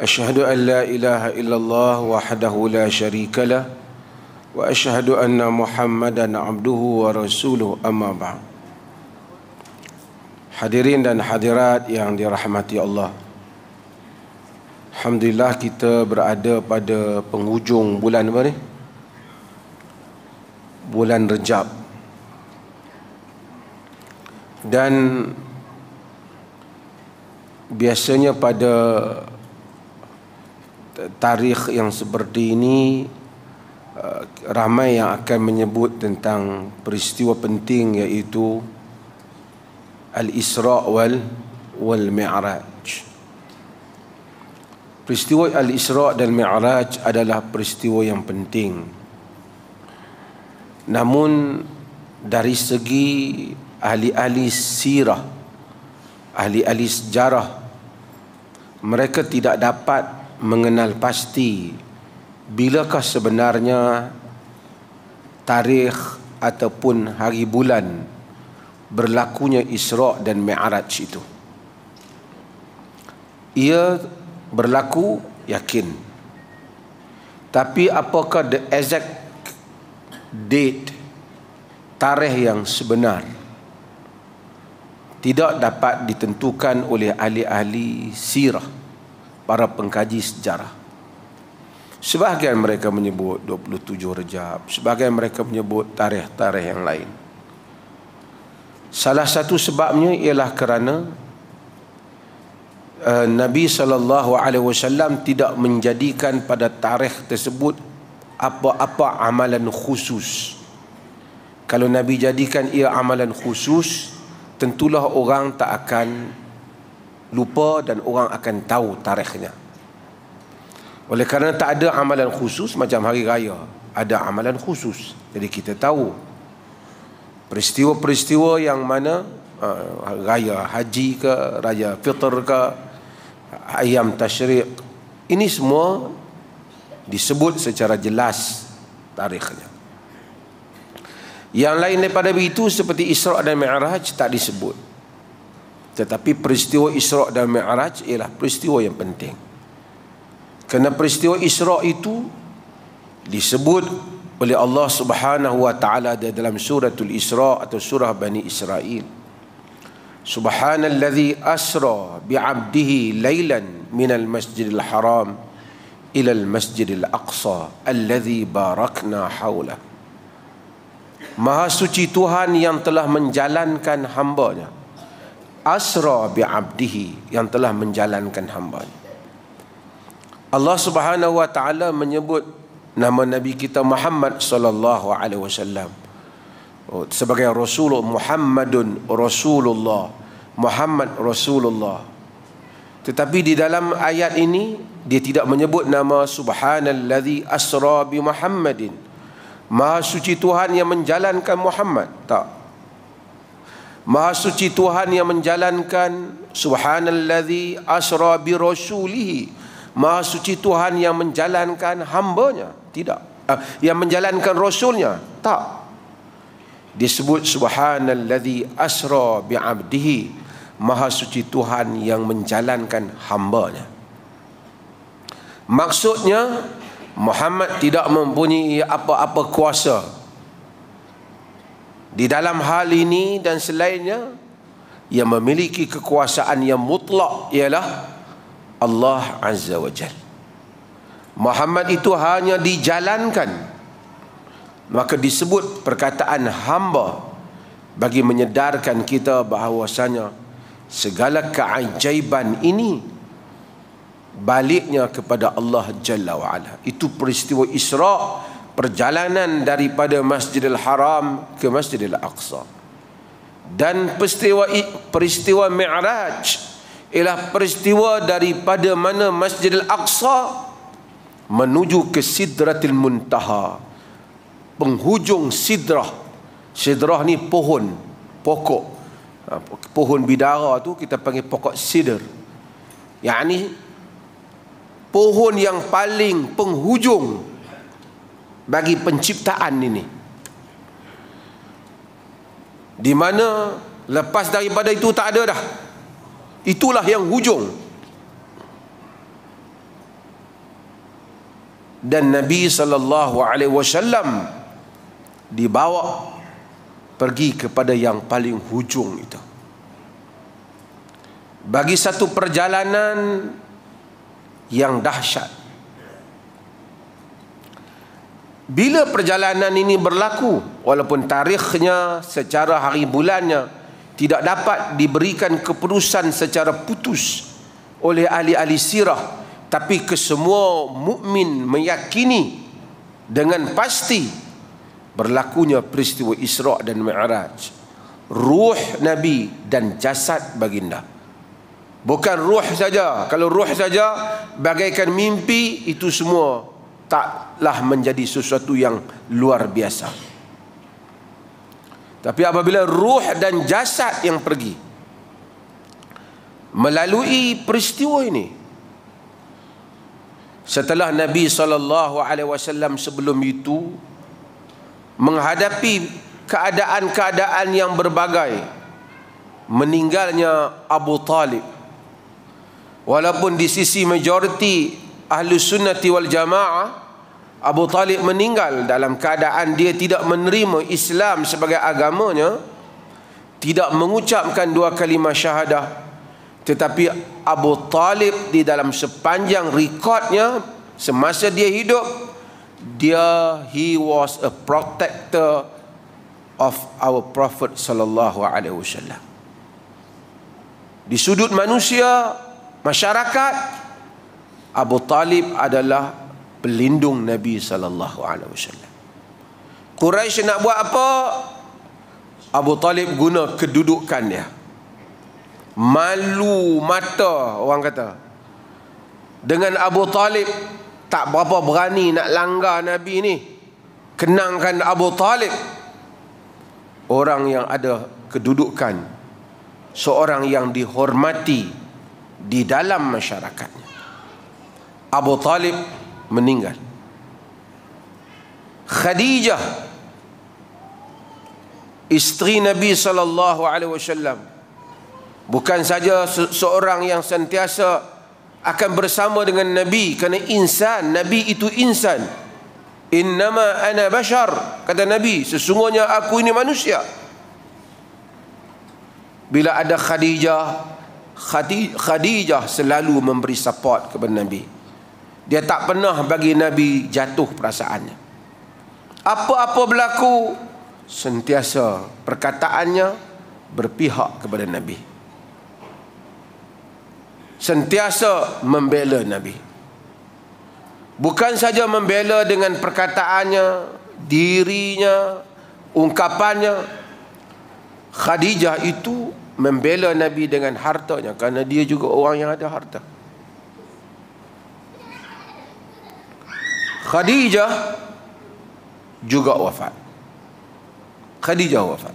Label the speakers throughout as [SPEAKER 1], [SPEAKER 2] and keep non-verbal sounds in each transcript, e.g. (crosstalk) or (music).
[SPEAKER 1] أشهد أن لا إله إلا الله وحده لا شريك له وأشهد أن محمدا عبده ورسوله أما بعد. Hadirin dan hadirat yang dirahmati Allah. Alhamdulillah kita berada pada penghujung bulan apa ni? Bulan Rejab. Dan Biasanya pada tarikh yang seperti ini uh, ramai yang akan menyebut tentang peristiwa penting iaitu Al-Isra' wal wal Mi'raj. Peristiwa Al-Isra' dan Mi'raj adalah peristiwa yang penting. Namun dari segi ahli-ahli sirah, ahli-ahli sejarah mereka tidak dapat mengenal pasti bilakah sebenarnya tarikh ataupun hari bulan berlakunya Isra' dan Mi'raj itu. Ia berlaku yakin. Tapi apakah the exact date tarikh yang sebenar tidak dapat ditentukan oleh ahli-ahli sirah para pengkaji sejarah. Sebahagian mereka menyebut 27 Rejab, sebahagian mereka menyebut tarikh-tarikh yang lain. Salah satu sebabnya ialah kerana uh, Nabi sallallahu alaihi wasallam tidak menjadikan pada tarikh tersebut apa-apa amalan khusus. Kalau Nabi jadikan ia amalan khusus, tentulah orang tak akan lupa dan orang akan tahu tarikhnya. Oleh kerana tak ada amalan khusus macam hari raya, ada amalan khusus. Jadi kita tahu peristiwa-peristiwa yang mana uh, raya haji ke raya fitr ke ayam tasyrik ini semua disebut secara jelas tarikhnya yang lain daripada itu seperti Isra' dan Mi'raj tak disebut tetapi peristiwa Isra' dan Mi'raj ialah peristiwa yang penting kerana peristiwa Isra' itu disebut oleh Allah Subhanahu wa taala dalam suratul Isra atau surah Bani Israel. Subhanalladzi asra bi'abdihi lailan minal masjidil haram ila al masjidil aqsa alladzi barakna haula. Maha suci Tuhan yang telah menjalankan hambanya. Asra bi'abdihi yang telah menjalankan hambanya. Allah Subhanahu wa taala menyebut nama Nabi kita Muhammad sallallahu alaihi wasallam. Oh, sebagai Rasul Muhammadun Rasulullah Muhammad Rasulullah. Tetapi di dalam ayat ini dia tidak menyebut nama subhanallazi asra bi Muhammadin. Maha suci Tuhan yang menjalankan Muhammad. Tak Maha suci Tuhan yang menjalankan subhanallazi asra bi rasulihi. Maha suci Tuhan yang menjalankan hambanya. Tidak. Uh, yang menjalankan rasulnya. Tak. Disebut subhanallazi asra bi'abdihi maha suci Tuhan yang menjalankan hambanya. Maksudnya Muhammad tidak mempunyai apa-apa kuasa di dalam hal ini dan selainnya yang memiliki kekuasaan yang mutlak ialah Allah Azza wa Jalla Muhammad itu hanya dijalankan maka disebut perkataan hamba bagi menyedarkan kita bahawasanya segala keajaiban ini baliknya kepada Allah Jalla wa'ala itu peristiwa Isra' perjalanan daripada Masjidil Haram ke Masjidil Aqsa. Dan peristiwa peristiwa Mi'raj ialah peristiwa daripada mana Masjidil Aqsa menuju ke sidratil muntaha penghujung sidrah. Sidrah ni pohon pokok. Ha, pohon bidara tu kita panggil pokok sidr. Yakni pohon yang paling penghujung bagi penciptaan ini di mana lepas daripada itu tak ada dah itulah yang hujung dan Nabi sallallahu alaihi wasallam dibawa pergi kepada yang paling hujung itu. Bagi satu perjalanan yang dahsyat. Bila perjalanan ini berlaku walaupun tarikhnya secara hari bulannya tidak dapat diberikan keputusan secara putus oleh ahli-ahli sirah tapi kesemua mukmin meyakini dengan pasti berlakunya peristiwa Isra dan Mi'raj ruh nabi dan jasad baginda. Bukan ruh saja. Kalau ruh saja bagaikan mimpi itu semua taklah menjadi sesuatu yang luar biasa. Tapi apabila ruh dan jasad yang pergi melalui peristiwa ini setelah Nabi saw sebelum itu menghadapi keadaan-keadaan yang berbagai meninggalnya Abu Talib. Walaupun di sisi majoriti ahli sunnati wal jamaah Abu Talib meninggal dalam keadaan dia tidak menerima Islam sebagai agamanya tidak mengucapkan dua kalimah syahadah. Tetapi Abu Talib di dalam sepanjang rekodnya semasa dia hidup dia he was a protector of our prophet sallallahu alaihi wasallam. Di sudut manusia masyarakat Abu Talib adalah pelindung Nabi sallallahu alaihi wasallam. Quraisy nak buat apa? Abu Talib guna kedudukannya malu mata orang kata. Dengan Abu Talib tak berapa berani nak langgar Nabi ni. Kenangkan Abu Talib. Orang yang ada kedudukan. Seorang yang dihormati di dalam masyarakatnya Abu Talib meninggal. Khadijah isteri Nabi sallallahu alaihi wasallam bukan saja seorang yang sentiasa akan bersama dengan nabi kerana insan nabi itu insan. Innama ana bashar kata nabi sesungguhnya aku ini manusia. Bila ada khadijah khadijah selalu memberi support kepada nabi dia tak pernah bagi nabi jatuh perasaannya apa-apa berlaku sentiasa perkataannya berpihak kepada nabi sentiasa membela Nabi. Bukan saja membela dengan perkataannya, dirinya, ungkapannya. Khadijah itu membela Nabi dengan hartanya kerana dia juga orang yang ada harta. Khadijah juga wafat. Khadijah wafat.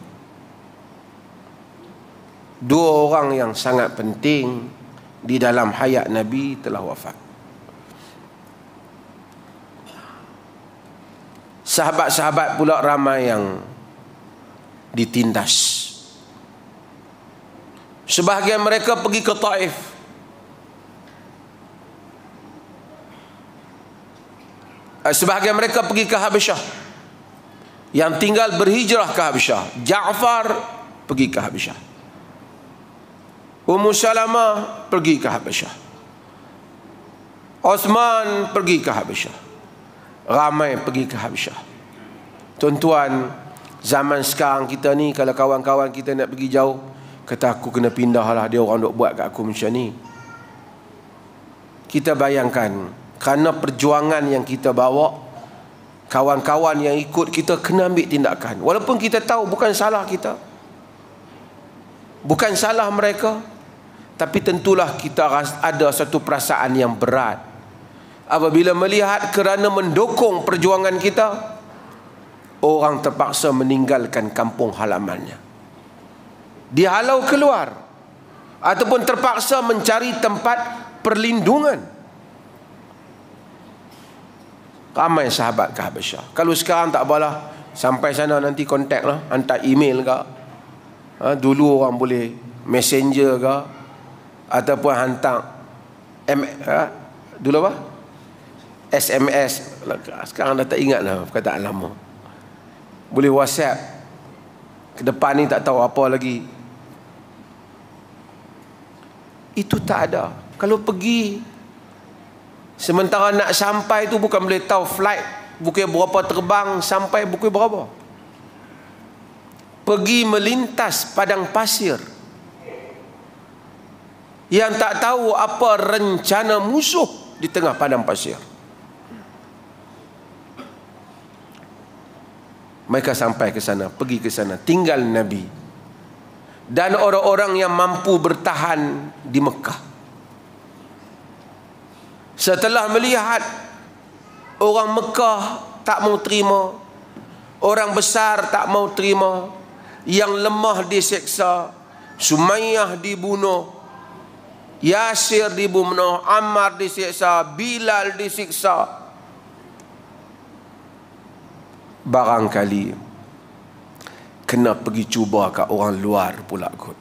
[SPEAKER 1] Dua orang yang sangat penting di dalam hayat Nabi telah wafat. Sahabat-sahabat pula ramai yang ditindas. Sebahagian mereka pergi ke Taif. Sebahagian mereka pergi ke Habasyah. Yang tinggal berhijrah ke Habasyah. Ja'far pergi ke Habasyah. Ummu Salamah pergi ke Habasyah. Osman pergi ke Habasyah. Ramai pergi ke Habasyah. Tuan-tuan, zaman sekarang kita ni kalau kawan-kawan kita nak pergi jauh, kata aku kena pindah lah dia orang duk buat kat aku macam ni. Kita bayangkan kerana perjuangan yang kita bawa kawan-kawan yang ikut kita kena ambil tindakan. Walaupun kita tahu bukan salah kita bukan salah mereka tapi tentulah kita ada satu perasaan yang berat. Apabila melihat kerana mendukung perjuangan kita orang terpaksa meninggalkan kampung halamannya. Dihalau keluar ataupun terpaksa mencari tempat perlindungan ramai sahabat ke Habasyah kalau sekarang tak apalah sampai sana nanti kontak lah hantar email ke. Ha, dulu orang boleh messenger ke ataupun hantar M, ha, dulu apa? SMS sekarang dah tak ingat lah perkataan lama. Boleh whatsapp. Ke depan ni tak tahu apa lagi. Itu tak ada. Kalau pergi sementara nak sampai tu bukan boleh tahu flight bukan berapa terbang sampai bukan berapa. Pergi melintas padang pasir. Yang tak tahu apa rencana musuh di tengah padang pasir. Mereka sampai ke sana pergi ke sana tinggal nabi. Dan orang-orang yang mampu bertahan di Mekah setelah melihat orang Mekah tak mau terima orang besar tak mau terima yang lemah diseksa Sumayyah dibunuh Yasir dibunuh Ammar disiksa Bilal disiksa barangkali kena pergi cuba kat orang luar pula kot.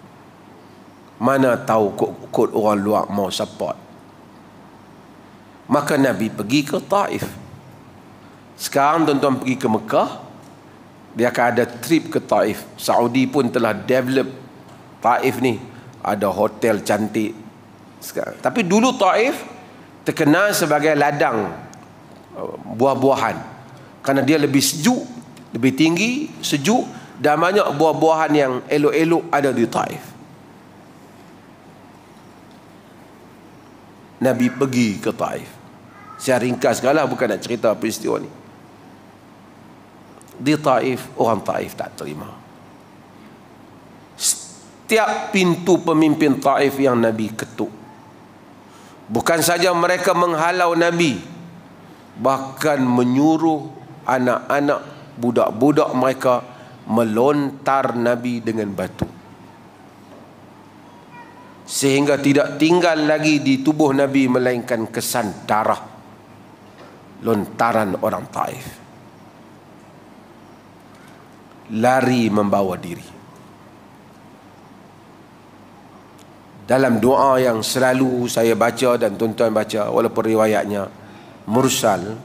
[SPEAKER 1] Mana tahu kot, kot orang luar mau support maka Nabi pergi ke Taif. Sekarang tuan-tuan pergi ke Mekah dia akan ada trip ke Taif. Saudi pun telah develop Taif ni. Ada hotel cantik sekarang. tapi dulu Taif terkenal sebagai ladang uh, buah-buahan. Kerana dia lebih sejuk lebih tinggi sejuk dan banyak buah-buahan yang elok-elok ada di Taif Nabi pergi ke Taif. Saya ringkas sekali bukan nak cerita peristiwa ni. Di Taif orang Taif tak terima. Setiap pintu pemimpin Taif yang Nabi ketuk bukan saja mereka menghalau Nabi bahkan menyuruh anak-anak budak-budak mereka melontar Nabi dengan batu sehingga tidak tinggal lagi di tubuh Nabi melainkan kesan darah lontaran orang Taif. Lari membawa diri. Dalam doa yang selalu saya baca dan tuan-tuan baca walaupun riwayatnya mursal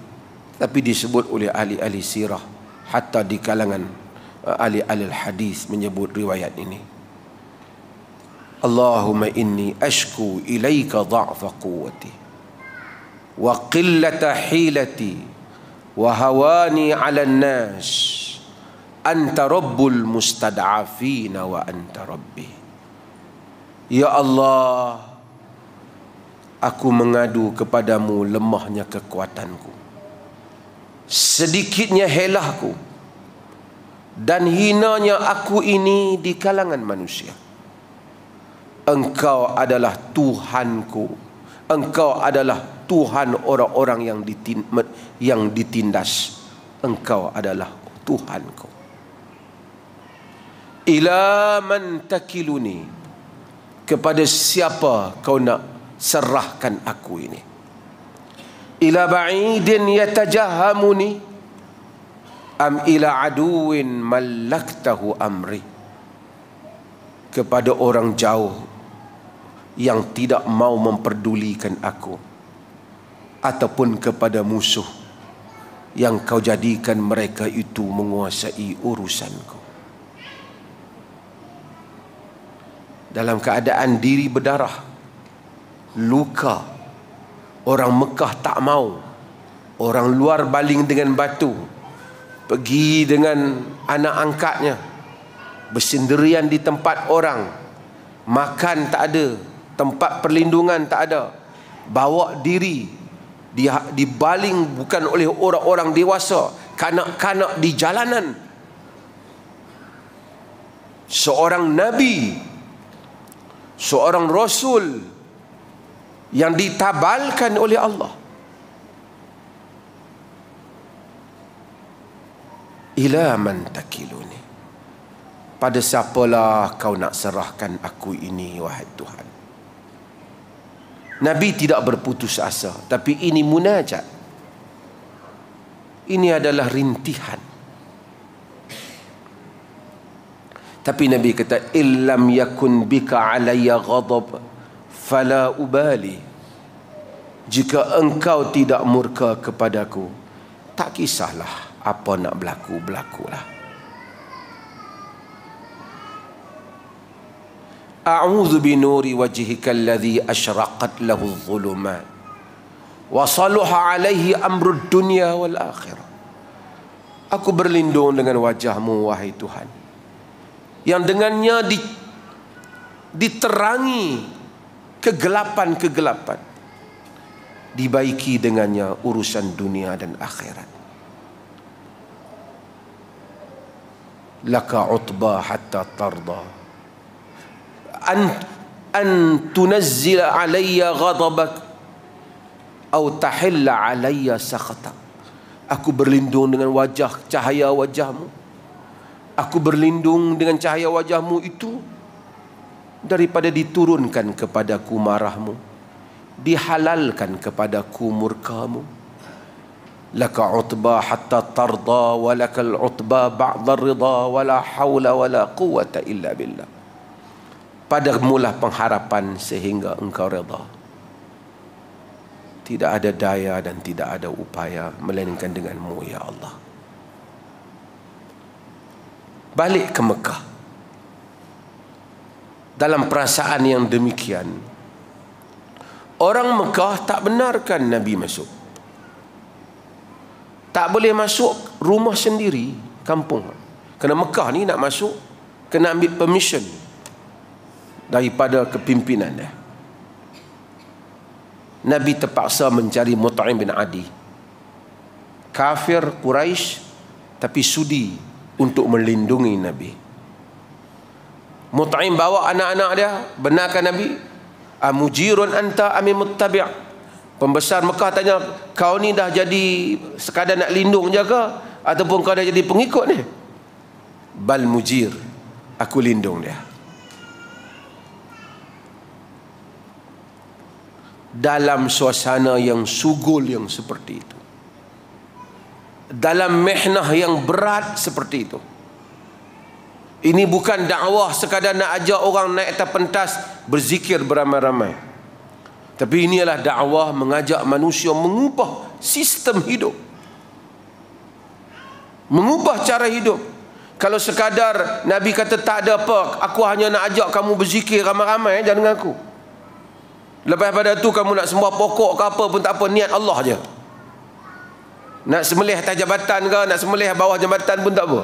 [SPEAKER 1] tapi disebut oleh ahli-ahli sirah hatta di kalangan uh, ahli-ahli hadis menyebut riwayat ini Allahumma inni ashku ilaika dha'fa quwwati wa qillata hilati wa hawani 'ala an-nas. Anta rabbul mustad'afina wa anta rabbi. Ya Allah aku mengadu kepadamu lemahnya kekuatanku sedikitnya helahku dan hinanya aku ini di kalangan manusia engkau adalah Tuhanku. Engkau adalah Tuhan orang-orang yang yang ditindas. Engkau adalah Tuhanku. Ila man takiluni. Kepada siapa kau nak serahkan aku ini? Ila ba'idin yatajahamuni am ila aduwin malaktahu amri. Kepada orang jauh yang tidak mau memperdulikan aku ataupun kepada musuh yang kau jadikan mereka itu menguasai urusanku. Dalam keadaan diri berdarah luka orang Mekah tak mau orang luar baling dengan batu pergi dengan anak angkatnya bersendirian di tempat orang makan tak ada tempat perlindungan tak ada bawa diri dibaling bukan oleh orang-orang dewasa kanak-kanak di jalanan. Seorang nabi seorang rasul yang ditabalkan oleh Allah. Ila man takiluni. Pada siapalah kau nak serahkan aku ini wahai Tuhan? Nabi tidak berputus asa tapi ini munajat. Ini adalah rintihan. Tapi Nabi kata illam yakun bika alayya ghadab fala ubali. Jika engkau tidak murka kepadaku tak kisahlah apa nak berlaku berlakulah wajhika alladhi ashraqat lahu adh-dhulumat. Wa salaha alayhi amru dunya wal akhirah. Aku berlindung dengan wajahmu wahai tuhan yang dengannya di, diterangi kegelapan-kegelapan. Dibaiki dengannya urusan dunia dan akhirat. Laka utba hatta tarda an an tunazzila alayya ghadabak atau tahilla alayya sakhatak aku berlindung dengan wajah cahaya wajahmu. Aku berlindung dengan cahaya wajahmu itu daripada diturunkan kepadaku marahmu dihalalkan kepadaku murkamu. Laka utba hatta tarda wa lakal utba ba'da ridha wa la hawla wa la quwata illa billah pada mula pengharapan sehingga engkau redha tidak ada daya dan tidak ada upaya melainkan denganmu ya Allah balik ke Mekah dalam perasaan yang demikian Orang Mekah tak benarkan Nabi masuk. Tak boleh masuk rumah sendiri, kampung. Kerana Mekah ni nak masuk, kena ambil permission daripada kepimpinan dia. Nabi terpaksa mencari Mut'im bin Adi. Kafir Quraisy tapi sudi untuk melindungi Nabi. Mut'im bawa anak-anak dia, benarkan Nabi, amujirun anta ami muttabi' pembesar Mekah tanya kau ni dah jadi sekadar nak lindung je ke ataupun kau dah jadi pengikut ni bal mujir aku lindung dia dalam suasana yang sugul yang seperti itu dalam mehnah yang berat seperti itu ini bukan dakwah sekadar nak ajak orang naik atas pentas berzikir beramai-ramai. Tapi ini adalah dakwah mengajak manusia mengubah sistem hidup. Mengubah cara hidup. Kalau sekadar Nabi kata tak ada apa, aku hanya nak ajak kamu berzikir ramai-ramai jangan dengan aku. Lepas pada tu kamu nak sembah pokok ke apa pun tak apa, niat Allah je. Nak semelih atas jabatan ke, nak semelih bawah jabatan pun tak apa.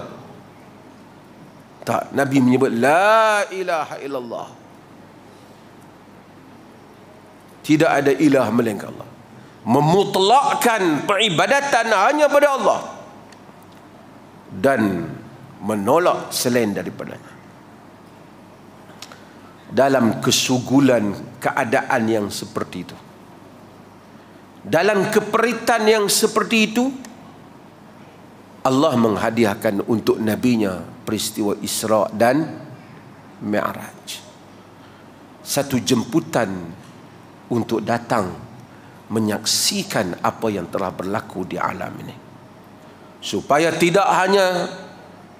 [SPEAKER 1] Tak, Nabi menyebut La ilaha illallah Tidak ada ilah melainkan Allah Memutlakkan peribadatan hanya pada Allah Dan menolak selain daripadanya Dalam kesugulan keadaan yang seperti itu Dalam keperitan yang seperti itu Allah menghadiahkan untuk nabinya peristiwa Isra dan Mi'raj. Satu jemputan untuk datang menyaksikan apa yang telah berlaku di alam ini. Supaya tidak hanya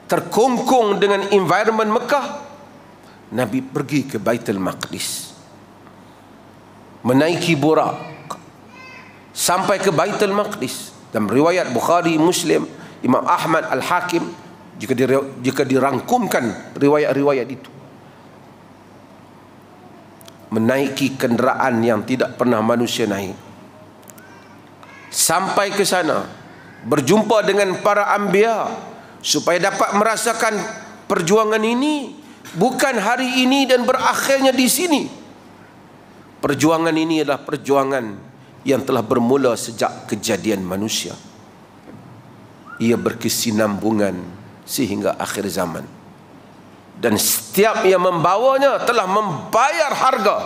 [SPEAKER 1] terkongkong dengan environment Mekah, Nabi pergi ke Baitul Maqdis. Menaiki burak sampai ke Baitul Maqdis. Dalam riwayat Bukhari Muslim Imam Ahmad Al-Hakim jika jika dirangkumkan riwayat-riwayat itu menaiki kenderaan yang tidak pernah manusia naik sampai ke sana berjumpa dengan para anbiya supaya dapat merasakan perjuangan ini bukan hari ini dan berakhirnya di sini. Perjuangan ini adalah perjuangan yang telah bermula sejak kejadian manusia. Ia berkesinambungan sehingga akhir zaman. Dan setiap yang membawanya telah membayar harga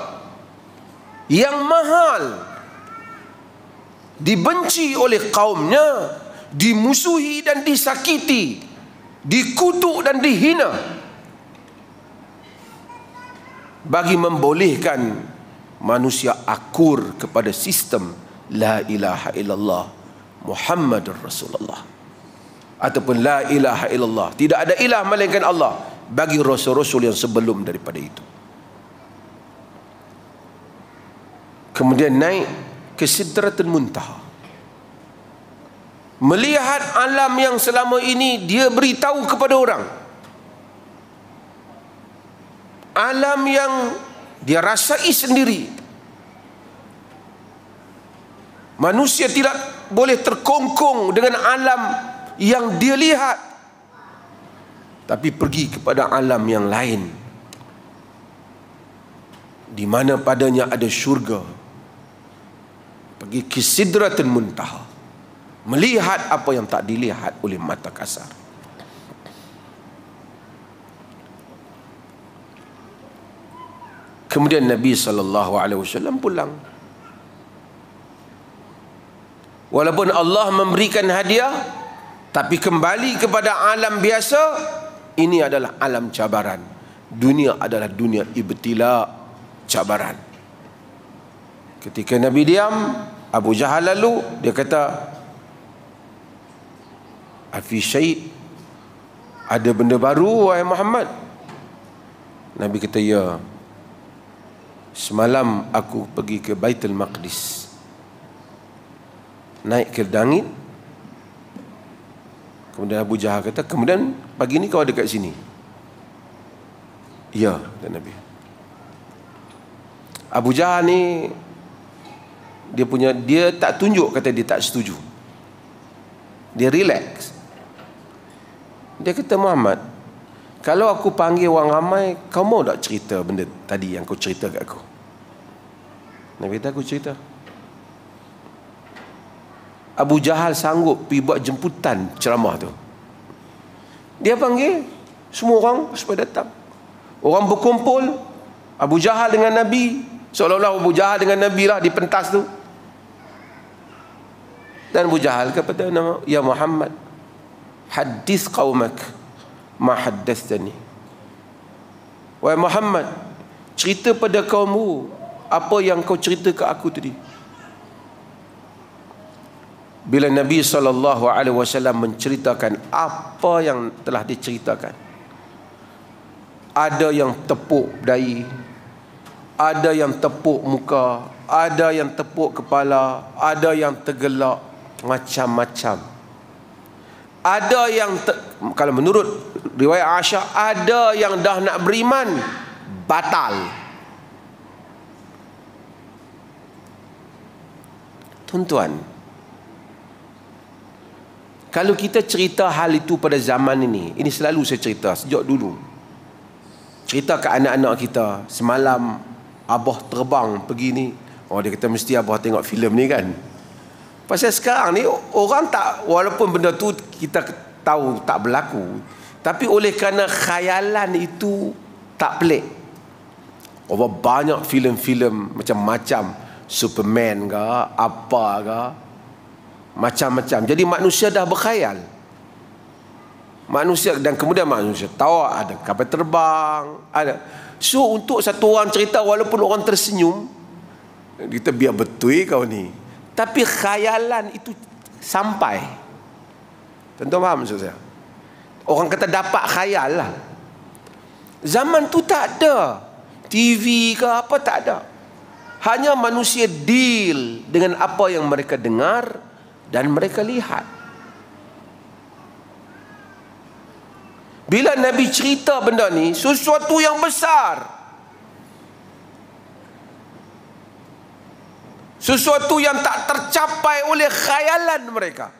[SPEAKER 1] yang mahal. Dibenci oleh kaumnya dimusuhi dan disakiti dikutuk dan dihina bagi membolehkan manusia akur kepada sistem la ilaha illallah Muhammadur Rasulullah ataupun la ilaha illallah. Tidak ada ilah melainkan Allah bagi rasul-rasul yang sebelum daripada itu. Kemudian naik ke sidratul muntaha. Melihat alam yang selama ini dia beritahu kepada orang alam yang dia rasai sendiri. Manusia tidak boleh terkongkong dengan alam yang dia lihat. Tapi pergi kepada alam yang lain. Di mana padanya ada syurga. Pergi ke sidratul muntaha. Melihat apa yang tak dilihat oleh mata kasar kemudian Nabi wasallam pulang. Walaupun Allah memberikan hadiah tapi kembali kepada alam biasa ini adalah alam cabaran. Dunia adalah dunia ibtila cabaran. Ketika Nabi diam Abu Jahal lalu dia kata Afi syait ada benda baru wahai Muhammad? Nabi kata ya semalam aku pergi ke Baitul Maqdis. Naik ke langit kemudian Abu Jahal kata kemudian pagi ni kau ada kat sini? Ya kata Nabi. Abu Jahal ni dia punya dia tak tunjuk kata dia tak setuju. Dia relax. Dia kata Muhammad kalau aku panggil orang ramai kau mau tak cerita benda tadi yang kau cerita kat aku Nabi kata aku cerita. Abu Jahal sanggup pergi buat jemputan ceramah tu. Dia panggil semua orang supaya datang. Orang berkumpul Abu Jahal dengan Nabi seolah-olah Abu Jahal dengan Nabi lah di pentas tu. Dan Abu Jahal kepada nama Ya Muhammad hadis qaumak ma haddathani wahai Muhammad cerita pada kaummu apa yang kau cerita ke aku tadi? Bila Nabi sallallahu alaihi wasallam menceritakan apa yang telah diceritakan. Ada yang tepuk dahi ada yang tepuk muka ada yang tepuk kepala ada yang tergelak macam-macam. Ada yang kalau menurut riwayat Aisyah ada yang dah nak beriman batal tuan-tuan kalau kita cerita hal itu pada zaman ini ini selalu saya cerita sejak dulu. Cerita ke anak-anak kita semalam abah terbang pergi ni. Oh dia kata mesti abah tengok filem ni kan. Pasal sekarang ni orang tak walaupun benda tu kita tahu tak berlaku tapi oleh kerana khayalan itu tak pelik. Orang banyak filem-filem macam-macam Superman ke apa ke macam-macam. Jadi manusia dah berkhayal. Manusia dan kemudian manusia tahu ada kapal terbang, ada. So untuk satu orang cerita walaupun orang tersenyum kita biar betul kau ni tapi khayalan itu sampai tentu faham maksud saya orang kata dapat khayal lah zaman tu tak ada TV ke apa tak ada hanya manusia deal dengan apa yang mereka dengar dan mereka lihat bila Nabi cerita benda ni sesuatu yang besar Sesuatu yang tak tercapai oleh khayalan mereka.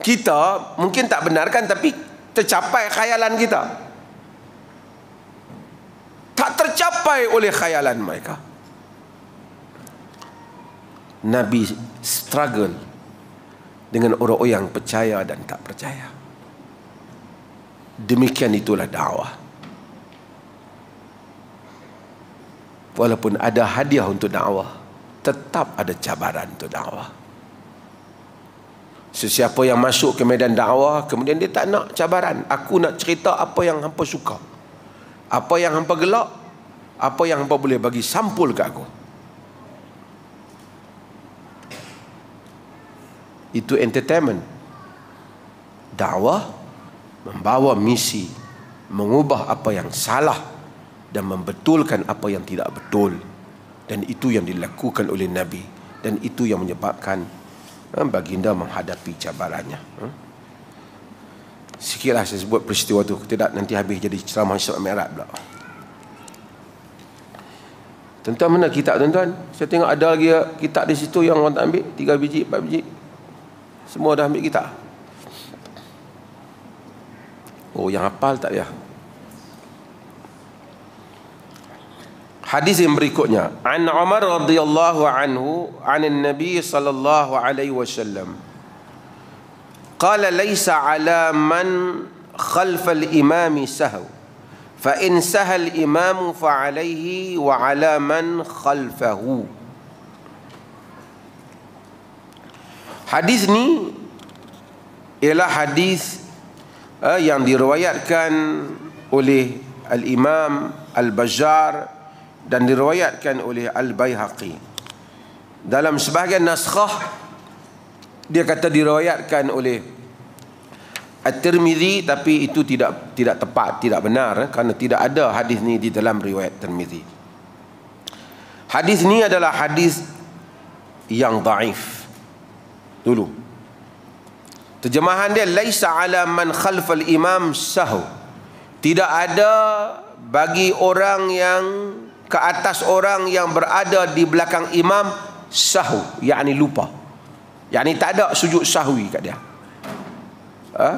[SPEAKER 1] Kita mungkin tak benarkan tapi tercapai khayalan kita. Tak tercapai oleh khayalan mereka. Nabi struggle dengan orang-orang yang percaya dan tak percaya. Demikian itulah dakwah. Walaupun ada hadiah untuk dakwah tetap ada cabaran untuk dakwah. Sesiapa yang masuk ke medan dakwah kemudian dia tak nak cabaran. Aku nak cerita apa yang hampa suka. Apa yang hampa gelak, apa yang hampa boleh bagi sampul ke aku. Itu entertainment. Dakwah membawa misi mengubah apa yang salah dan membetulkan apa yang tidak betul. Dan itu yang dilakukan oleh Nabi dan itu yang menyebabkan Ha, baginda menghadapi cabarannya. Ha? Sikitlah saya sebut peristiwa itu. Tidak nanti habis jadi ceramah Islam Mi'raj pula. Tuan-tuan mana kitab tuan-tuan? Saya tengok ada lagi kitab di situ yang orang tak ambil. Tiga biji, empat biji. Semua dah ambil kitab. Oh yang hafal tak ya? Hadis yang berikutnya, An Umar radhiyallahu anhu, an Nabi sallallahu alaihi wasallam. Qala laysa ala man khalf al-imam sahw. Fa in sahal imam fa alayhi wa ala man khalfahu. Hadis ni ialah hadis uh, yang diriwayatkan oleh al-Imam Al-Bajjar dan diriwayatkan oleh Al-Baihaqi. Dalam sebahagian naskhah dia kata diriwayatkan oleh At-Tirmizi tapi itu tidak tidak tepat, tidak benar eh, kerana tidak ada hadis ni di dalam riwayat Tirmizi. Hadis ni adalah hadis yang dhaif. Dulu. Terjemahan dia laisa ala man khalfal imam sahu. Tidak ada bagi orang yang ke atas orang yang berada di belakang imam sahu yakni lupa. Yakni tak ada sujud sahwi kat dia. Ha?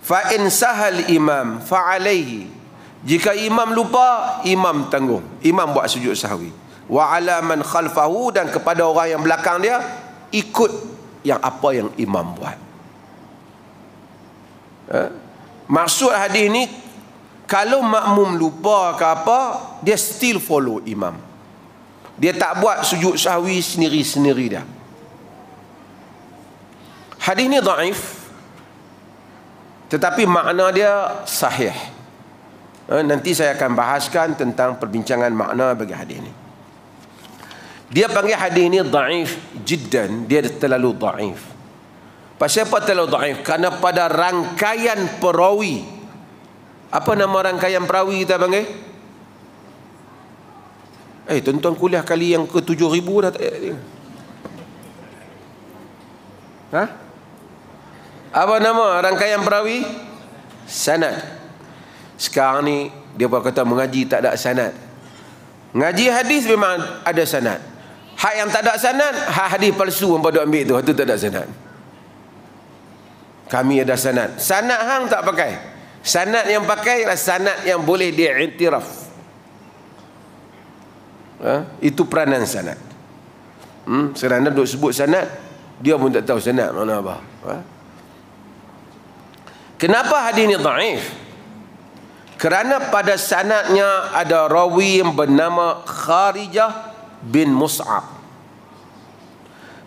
[SPEAKER 1] Fa in sahal imam fa alaihi. Jika imam lupa imam tanggung. Imam buat sujud sahwi. Wa ala man khalfahu dan kepada orang yang belakang dia ikut yang apa yang imam buat. Ha? maksud hadis ni kalau makmum lupa ke apa dia still follow imam. Dia tak buat sujud sahwi sendiri-sendiri dia hadis ni daif tetapi makna dia sahih. Ha, nanti saya akan bahaskan tentang perbincangan makna bagi hadis ni dia panggil hadis ni daif jiddan dia terlalu daif pasal apa terlalu daif kerana pada rangkaian perawi apa nama rangkaian perawi kita panggil? Eh, tuan-tuan kuliah kali yang ke tujuh ribu dah tak ada. Ha? Apa nama rangkaian perawi? Sanad. Sekarang ni, dia buat kata mengaji tak ada sanad. Ngaji hadis memang ada sanad. Hak yang tak ada sanad, hak hadis palsu yang pada ambil tu, itu tak ada sanad. Kami ada sanad. Sanad hang tak pakai. Sanat yang pakai adalah sanat yang boleh diiktiraf. Ha? Itu peranan sanat. Hmm? Serana duk sebut sanat, dia pun tak tahu sanat mana apa. Ha? Kenapa hadis ini dhaif? Kerana pada sanatnya ada rawi yang bernama Kharijah bin Mus'ab.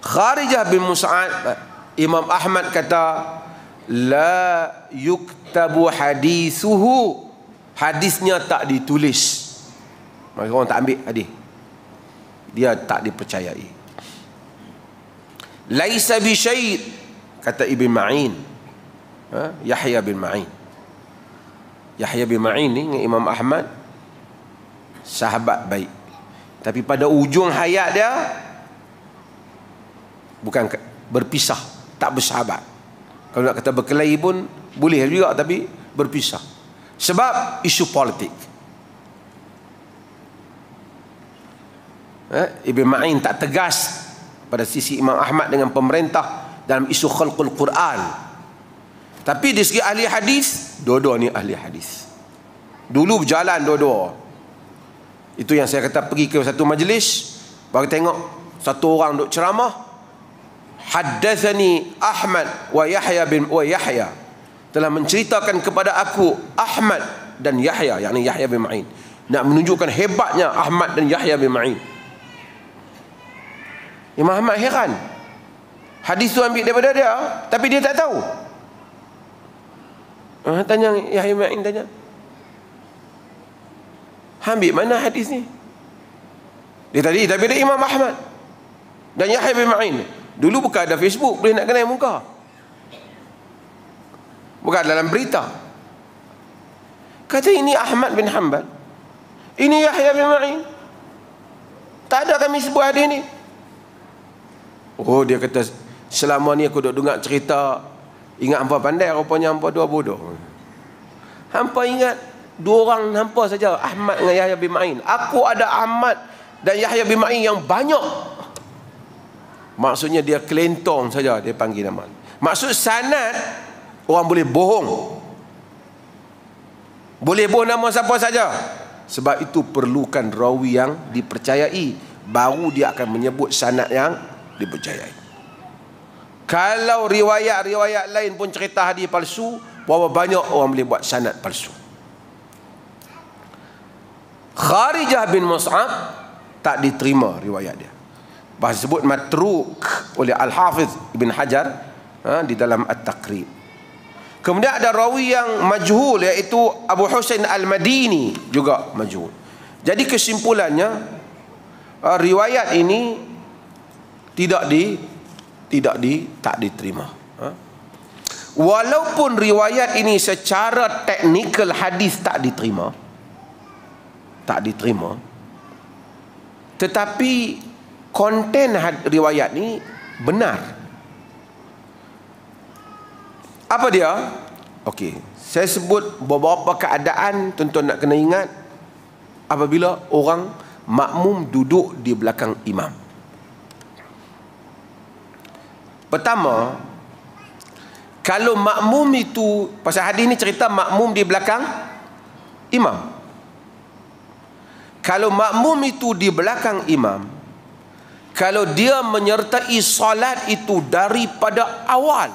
[SPEAKER 1] Kharijah bin Mus'ab, Imam Ahmad kata, La yuk yuktabu hadisuhu hadisnya tak ditulis. Maka orang tak ambil hadis. Dia tak dipercayai. Laisa bi syait kata ibn ma'in. Ha? yahya bin ma'in. Yahya bin ma'in ni imam ahmad sahabat baik tapi pada ujung hayat dia bukan berpisah tak bersahabat. Kalau nak kata berkelahi pun boleh juga tapi berpisah. Sebab isu politik. Eh, Ibn Ma'in tak tegas pada sisi Imam Ahmad dengan pemerintah dalam isu khalqul Quran. Tapi di segi ahli hadis dua-dua ni ahli hadis. Dulu berjalan dua-dua itu yang saya kata pergi ke satu majlis baru tengok satu orang duk ceramah haddathani Ahmad wa Yahya bin wa Yahya telah menceritakan kepada aku Ahmad dan Yahya yakni Yahya bin Ma'in nak menunjukkan hebatnya Ahmad dan Yahya bin Ma'in Imam Ahmad heran Hadis tu ambil daripada dia, tapi dia tak tahu. Ha, tanya Yahya bin Ma'in tanya. Ambil mana hadis ni? Dia tadi tapi ada Imam Ahmad dan Yahya bin Ma'in. Dulu bukan ada Facebook boleh nak kenal muka. Bukan dalam berita. Kata ini Ahmad bin Hanbal. Ini Yahya bin Ma'in. Tak ada kami sebut hadis ni. Oh dia kata selama ni aku duk dengar cerita ingat hampa pandai rupanya hampa dua bodoh. Hampa ingat dua orang hampa saja Ahmad dengan Yahya bin Ma'in. Aku ada Ahmad dan Yahya bin Ma'in yang banyak. Maksudnya dia kelentong saja dia panggil nama. Maksud sanad orang boleh bohong. Boleh bohong nama siapa saja. Sebab itu perlukan rawi yang dipercayai baru dia akan menyebut sanad yang dipercayai. Kalau riwayat-riwayat lain pun cerita hadis palsu, berapa banyak orang boleh buat sanad palsu. Kharijah bin Mus'ab tak diterima riwayat dia. Bahasa sebut matruk oleh Al-Hafiz Ibn Hajar ha, di dalam At-Taqrib. Kemudian ada rawi yang majhul iaitu Abu Husain Al-Madini juga majhul. Jadi kesimpulannya uh, riwayat ini tidak di tidak di tak diterima ha? walaupun riwayat ini secara teknikal hadis tak diterima tak diterima. Tetapi konten riwayat ni benar. Apa dia? Okey saya sebut beberapa keadaan tuan-tuan nak kena ingat apabila orang makmum duduk di belakang imam. Pertama, kalau makmum itu pasal hadis ni cerita makmum di belakang imam. Kalau makmum itu di belakang imam, kalau dia menyertai solat itu daripada awal.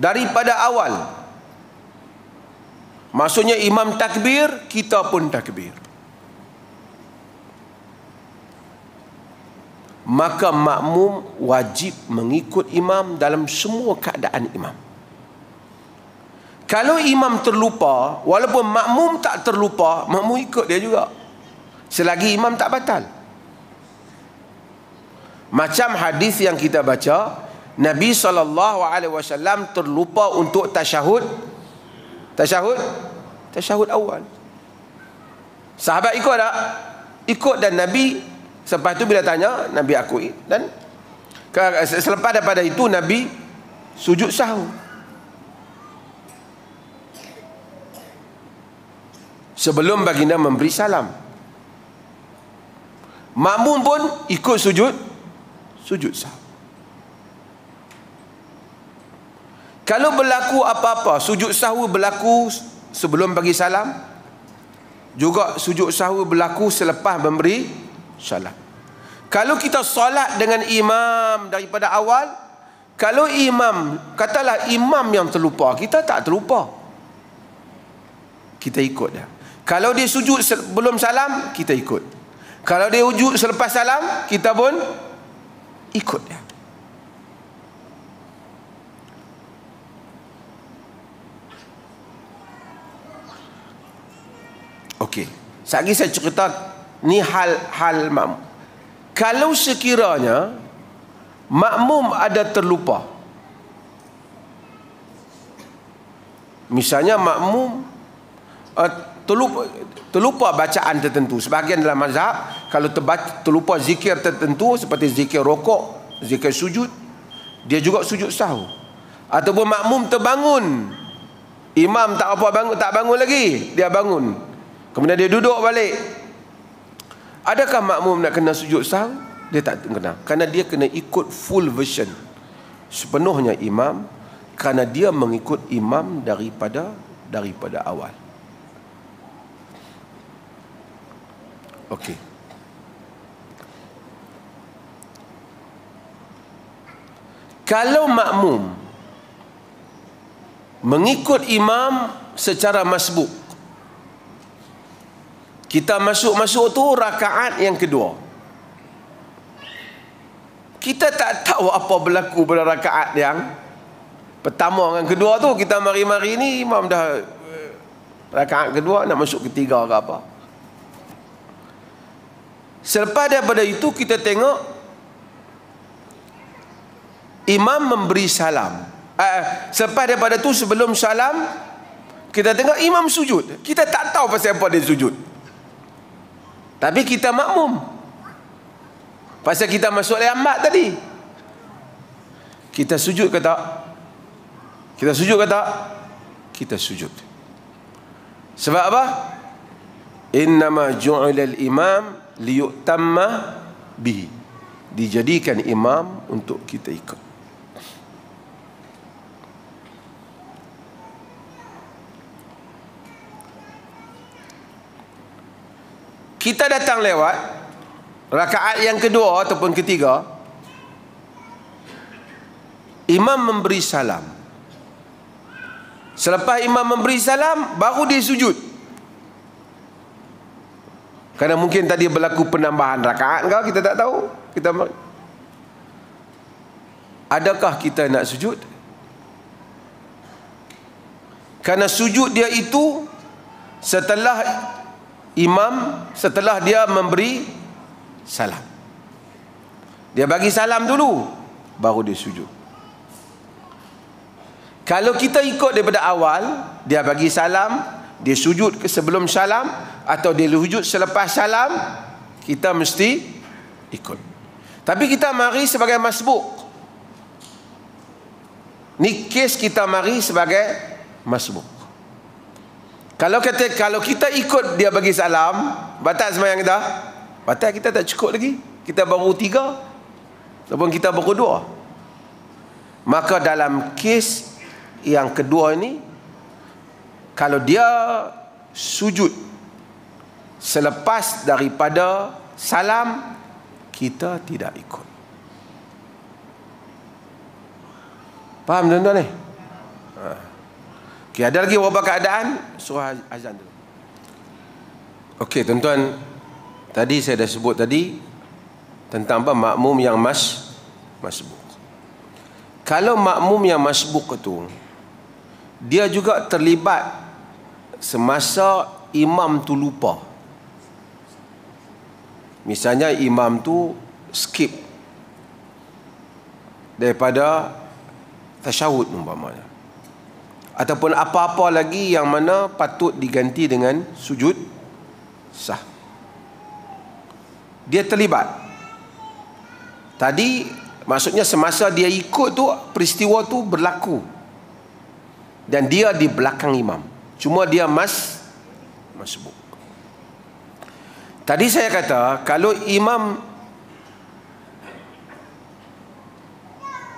[SPEAKER 1] Daripada awal. Maksudnya imam takbir, kita pun takbir. maka makmum wajib mengikut imam dalam semua keadaan imam. Kalau imam terlupa, walaupun makmum tak terlupa, makmum ikut dia juga. Selagi imam tak batal. Macam hadis yang kita baca, Nabi SAW terlupa untuk tasyahud. Tasyahud? Tasyahud awal. Sahabat ikut tak? Ikut dan Nabi Selepas itu bila tanya Nabi akui dan selepas daripada itu Nabi sujud sahur. Sebelum baginda memberi salam. Makmum pun ikut sujud sujud sahur. Kalau berlaku apa-apa, sujud sahur berlaku sebelum bagi salam, juga sujud sahur berlaku selepas memberi salat. Kalau kita solat dengan imam daripada awal, kalau imam, katalah imam yang terlupa, kita tak terlupa. Kita ikut dia. Kalau dia sujud sebelum salam, kita ikut. Kalau dia sujud selepas salam, kita pun ikut dia. Okey. Lagi saya cerita ni hal-hal makmum kalau sekiranya makmum ada terlupa misalnya makmum uh, terlupa, terlupa bacaan tertentu sebahagian dalam mazhab kalau terbaca, terlupa zikir tertentu seperti zikir rokok zikir sujud dia juga sujud sahur ataupun makmum terbangun imam tak apa bangun tak bangun lagi dia bangun kemudian dia duduk balik Adakah makmum nak kena sujud sahwi? Dia tak kena. Kerana dia kena ikut full version. Sepenuhnya imam. Kerana dia mengikut imam daripada daripada awal. Okey. Kalau makmum mengikut imam secara masbuk kita masuk-masuk tu rakaat yang kedua. kita tak tahu apa berlaku pada rakaat yang pertama dengan kedua tu kita mari-mari ni imam dah eh, rakaat kedua nak masuk ketiga ke apa selepas daripada itu kita tengok imam memberi salam uh, selepas daripada tu sebelum salam kita tengok imam sujud kita tak tahu pasal apa dia sujud tapi kita makmum Pasal kita masuk lambat tadi. Kita sujud ke tak? Kita sujud ke tak? Kita sujud. Sebab apa? Innama ju'ila al-imam liyu'tamma bihi. Dijadikan imam untuk kita ikut. Kita datang lewat Rakaat yang kedua ataupun ketiga Imam memberi salam Selepas imam memberi salam Baru dia sujud Kerana mungkin tadi berlaku penambahan rakaat kau Kita tak tahu kita Adakah kita nak sujud? Kerana sujud dia itu Setelah Imam Setelah dia memberi salam. Dia bagi salam dulu baru dia sujud. Kalau kita ikut daripada awal, dia bagi salam, dia sujud ke sebelum salam atau dia sujud selepas salam, kita mesti ikut. Tapi kita mari sebagai masbuk. Ni kes kita mari sebagai masbuk. Kalau kata kalau kita ikut dia bagi salam, batal sembahyang kita? Batal kita tak cukup lagi. Kita baru tiga. Ataupun kita baru dua. Maka dalam kes yang kedua ini, kalau dia sujud selepas daripada salam, kita tidak ikut. Faham tuan-tuan ni? Ha. Okay, ada lagi beberapa keadaan? Surah azan dulu. Okey, tuan-tuan, Tadi saya dah sebut tadi tentang apa makmum yang mas masbuk. Kalau makmum yang masbuk itu dia juga terlibat semasa imam tu lupa. Misalnya imam tu skip daripada tasyahud umpamanya. Ataupun apa-apa lagi yang mana patut diganti dengan sujud sah dia terlibat tadi maksudnya semasa dia ikut tu peristiwa tu berlaku dan dia di belakang imam cuma dia mas masbuk. Tadi saya kata kalau imam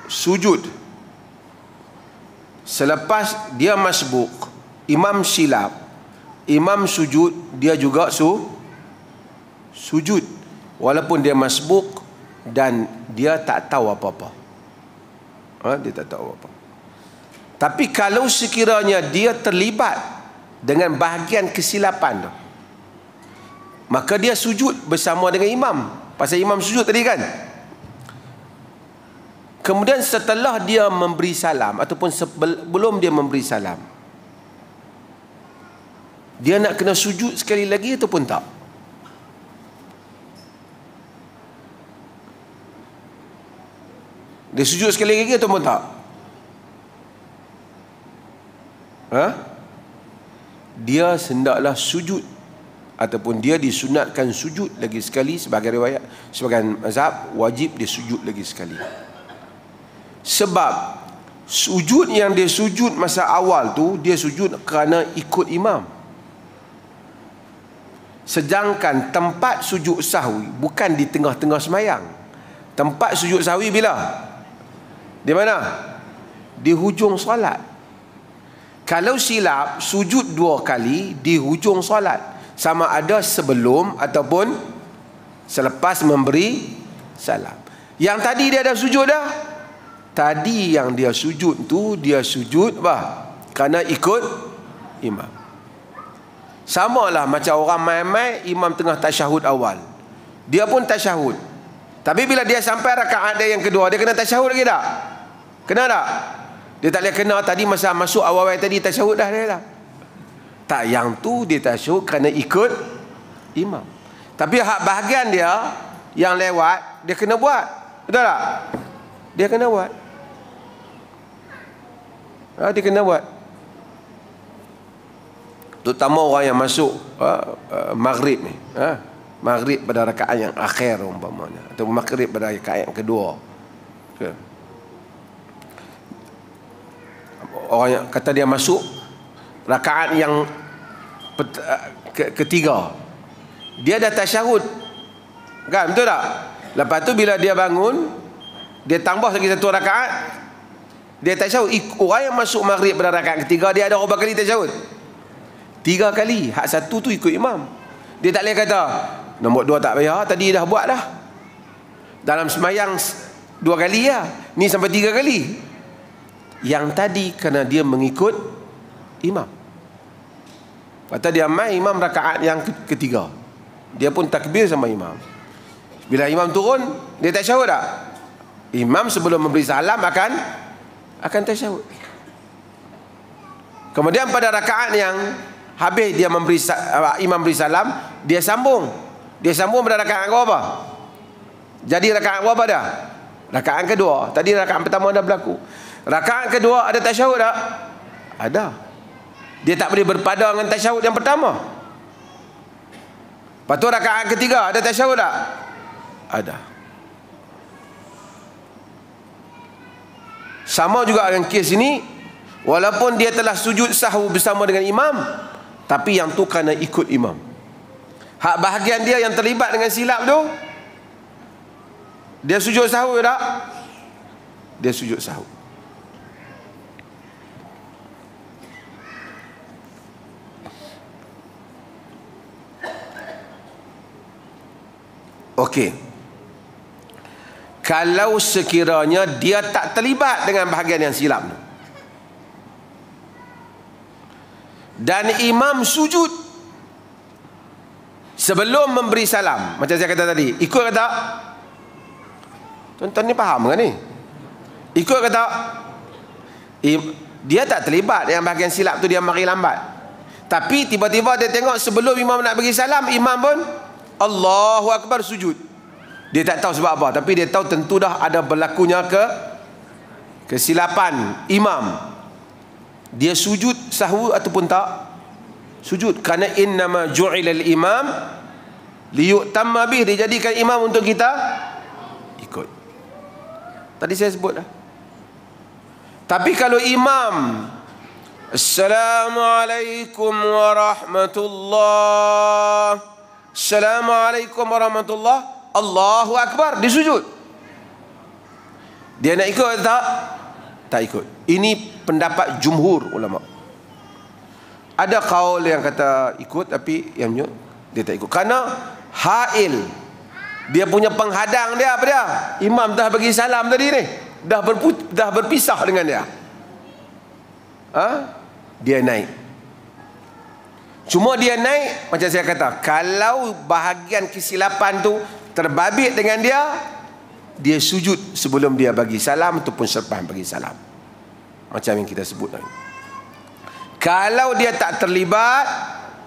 [SPEAKER 1] sujud selepas dia masbuk imam silap imam sujud dia juga su sujud. Walaupun dia masbuk dan dia tak tahu apa-apa. Ha? dia tak tahu apa tapi kalau sekiranya dia terlibat dengan bahagian kesilapan tu maka dia sujud bersama dengan imam. Pasal imam sujud tadi kan? Kemudian setelah dia memberi salam ataupun sebelum dia memberi salam dia nak kena sujud sekali lagi ataupun tak? Dia sujud sekali lagi atau tak? Ha? Dia sendaklah sujud ataupun dia disunatkan sujud lagi sekali sebagai riwayat sebagai mazhab wajib dia sujud lagi sekali. Sebab sujud yang dia sujud masa awal tu dia sujud kerana ikut imam. Sedangkan tempat sujud sahwi bukan di tengah-tengah semayang. Tempat sujud sahwi bila? Di mana? Di hujung solat. Kalau silap sujud dua kali di hujung solat, sama ada sebelum ataupun selepas memberi salam. Yang tadi dia ada sujud dah. Tadi yang dia sujud tu dia sujud bah kerana ikut imam. Sama lah macam orang main-main imam tengah tasyahud awal. Dia pun tasyahud. Tapi bila dia sampai rakaat dia yang kedua, dia kena tasyahud lagi tak? Kena tak? Dia tak boleh kena tadi masa masuk awal-awal tadi tasyahud dah dia lah. Tak, yang tu dia tasyahud kerana ikut imam. Tapi hak bahagian dia yang lewat, dia kena buat. Betul tak? Dia kena buat. Ha, dia kena buat. Terutama orang yang masuk ha, uh, maghrib ni. Ha? maghrib pada rakaat yang akhir umpamanya atau maghrib pada rakaat yang kedua okay. Orang yang kata dia masuk rakaat yang ketiga. Dia dah tasyahud. Kan? Betul tak? Lepas tu bila dia bangun dia tambah lagi satu rakaat dia tasyahud. Orang yang masuk maghrib pada rakaat ketiga dia ada berapa kali tasyahud? Tiga kali. Hak satu tu ikut imam. Dia tak boleh kata Nombor dua tak payah Tadi dah buat dah Dalam semayang Dua kali ya Ni sampai tiga kali Yang tadi Kerana dia mengikut Imam Kata dia main imam rakaat yang ketiga Dia pun takbir sama imam Bila imam turun Dia tak syahud tak Imam sebelum memberi salam akan Akan tak syahud Kemudian pada rakaat yang Habis dia memberi Imam beri salam Dia sambung dia sambung pada rakaat ke apa? Jadi rakaat berapa dah? Rakaat kedua. Tadi rakaat pertama dah berlaku. Rakaat kedua ada tasyahud tak? Ada. Dia tak boleh berpada dengan tasyahud yang pertama. Lepas tu rakaat ketiga ada tasyahud tak? Ada. Sama juga dengan kes ini. Walaupun dia telah sujud sahu bersama dengan imam. Tapi yang tu kerana ikut imam. Hak bahagian dia yang terlibat dengan silap tu Dia sujud sahur tak? Dia sujud sahur Okey. Kalau sekiranya dia tak terlibat dengan bahagian yang silap tu Dan imam sujud. Sebelum memberi salam. Macam saya kata tadi. Ikut kata tuan-tuan ni faham ke ni? Ikut kata dia tak terlibat yang bahagian silap tu dia mari lambat. Tapi tiba-tiba dia tengok sebelum imam nak bagi salam imam pun Allahu Akbar sujud. Dia tak tahu sebab apa tapi dia tahu tentu dah ada berlakunya ke kesilapan imam. Dia sujud sahwu ataupun tak? Sujud. Kerana innama ju'ilal imam liyutamma bih. Dijadikan imam untuk kita ikut. Tadi saya sebut dah. Tapi kalau imam Assalamualaikum warahmatullahi Assalamualaikum warahmatullahi Allahu Akbar. Dia sujud. Dia nak ikut tak? Tak ikut. Ini pendapat jumhur ulama' ada kaul yang kata ikut tapi yang dia tak ikut. Kerana hail dia punya penghadang dia apa dia? Imam dah bagi salam tadi ni. Dah berput, dah berpisah dengan dia. Ha? dia naik cuma dia naik macam saya kata kalau bahagian kesilapan tu terbabit dengan dia dia sujud sebelum dia bagi salam ataupun selepas bagi salam. Macam yang kita sebut tadi. Kalau dia tak terlibat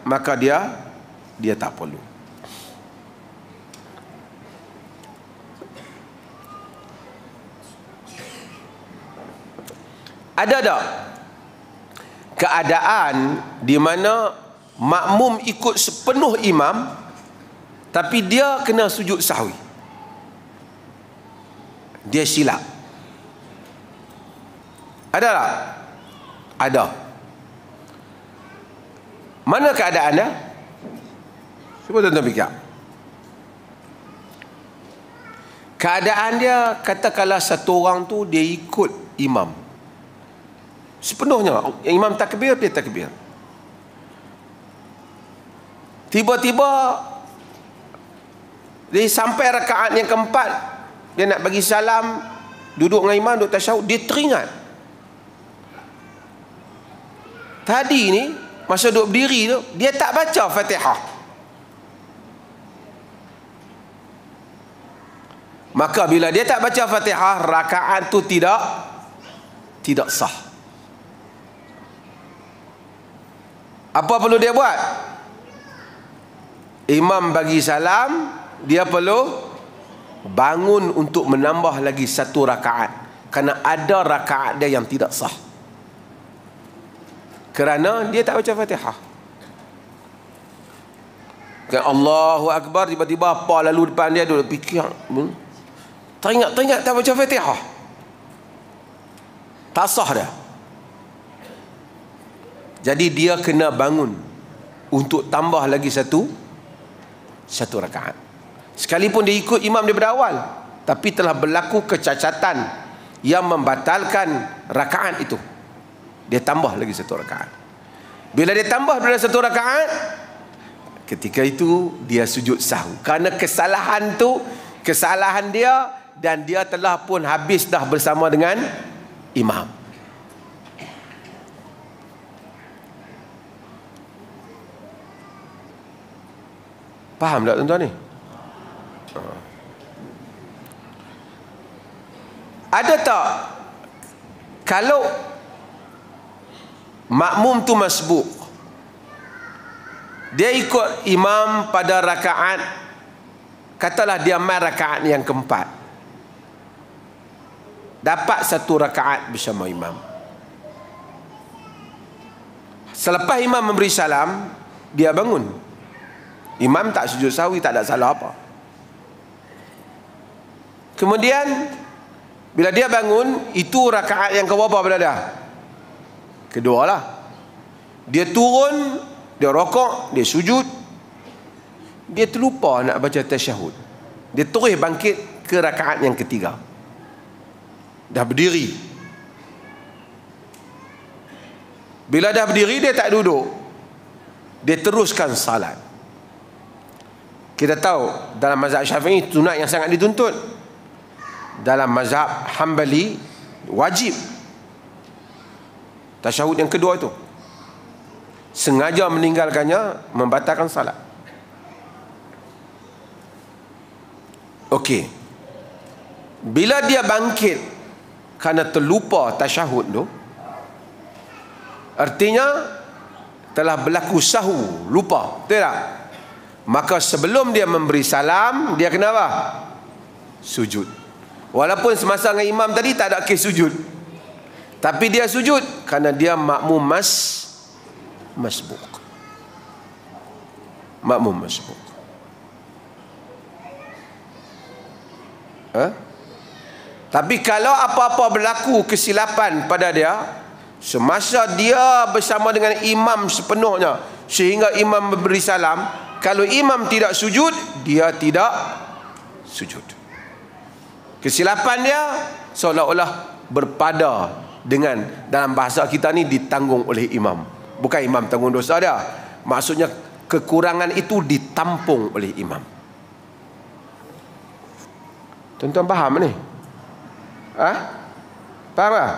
[SPEAKER 1] maka dia dia tak perlu. Ada tak keadaan di mana makmum ikut sepenuh imam tapi dia kena sujud sahwi dia silap ada tak ada mana keadaan dia? Cuba tuan-tuan fikir. Keadaan dia katakanlah satu orang tu dia ikut imam. Sepenuhnya imam takbir dia takbir. Tiba-tiba dia sampai rakaat yang keempat dia nak bagi salam duduk dengan imam duduk tasyahud dia teringat. Tadi ni masa duduk berdiri tu dia tak baca Fatihah Maka bila dia tak baca Fatihah, rakaat tu tidak tidak sah. Apa perlu dia buat? Imam bagi salam, dia perlu bangun untuk menambah lagi satu rakaat. Kerana ada rakaat dia yang tidak sah. Kerana dia tak baca Fatihah. Kan Allahu Akbar tiba-tiba apa lalu depan dia duduk fikir. Hmm? Teringat teringat tak baca Fatihah. Tak sah dia. Jadi dia kena bangun untuk tambah lagi satu satu rakaat. Sekalipun dia ikut imam daripada awal, tapi telah berlaku kecacatan yang membatalkan rakaat itu. Dia tambah lagi satu rakaat. Bila dia tambah daripada satu rakaat, Ketika itu dia sujud sahwi. Karena kesalahan tu kesalahan dia dan dia telah pun habis dah bersama dengan imam. Faham tak tuan-tuan ni? Ha. Ada tak kalau makmum tu masbuk dia ikut imam pada rakaat katalah dia main rakaat yang keempat dapat satu rakaat bersama imam selepas imam memberi salam dia bangun imam tak sujud sawi tak ada salah apa kemudian bila dia bangun itu rakaat yang keberapa berada kedua lah dia turun dia rokok, dia sujud. Dia terlupa nak baca tasyahud. Dia terus bangkit ke rakaat yang ketiga. Dah berdiri. Bila dah berdiri dia tak duduk. Dia teruskan salat. Kita tahu dalam mazhab Syafi'i sunat yang sangat dituntut. Dalam mazhab Hambali wajib tasyahud yang kedua itu sengaja meninggalkannya membatalkan salat Okey. Bila dia bangkit kerana terlupa tasyahud tu artinya telah berlaku sahu, lupa. Betul tak? Maka sebelum dia memberi salam, dia kena apa? Sujud. Walaupun semasa dengan imam tadi tak ada kes sujud. Tapi dia sujud kerana dia makmum mas masbuk makmum masbuk ha? tapi kalau apa-apa berlaku kesilapan pada dia semasa dia bersama dengan imam sepenuhnya sehingga imam memberi salam kalau imam tidak sujud dia tidak sujud kesilapan dia seolah-olah berpada dengan dalam bahasa kita ni ditanggung oleh imam Bukan imam tanggung dosa dia. Maksudnya kekurangan itu ditampung oleh imam. Tuan-tuan faham ni? Ha? Faham tak?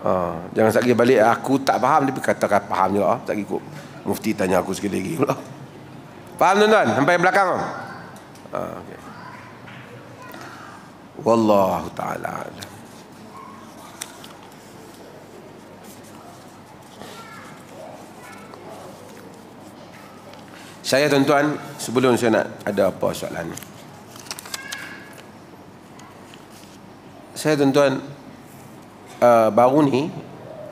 [SPEAKER 1] Oh, jangan sekali balik aku tak faham tapi katakan faham juga tak ikut mufti tanya aku sekali lagi pula. Faham tuan-tuan sampai belakang ah. Okay. Wallahu taala. Saya tuan-tuan sebelum saya nak ada apa soalan Saya tuan-tuan uh, baru ni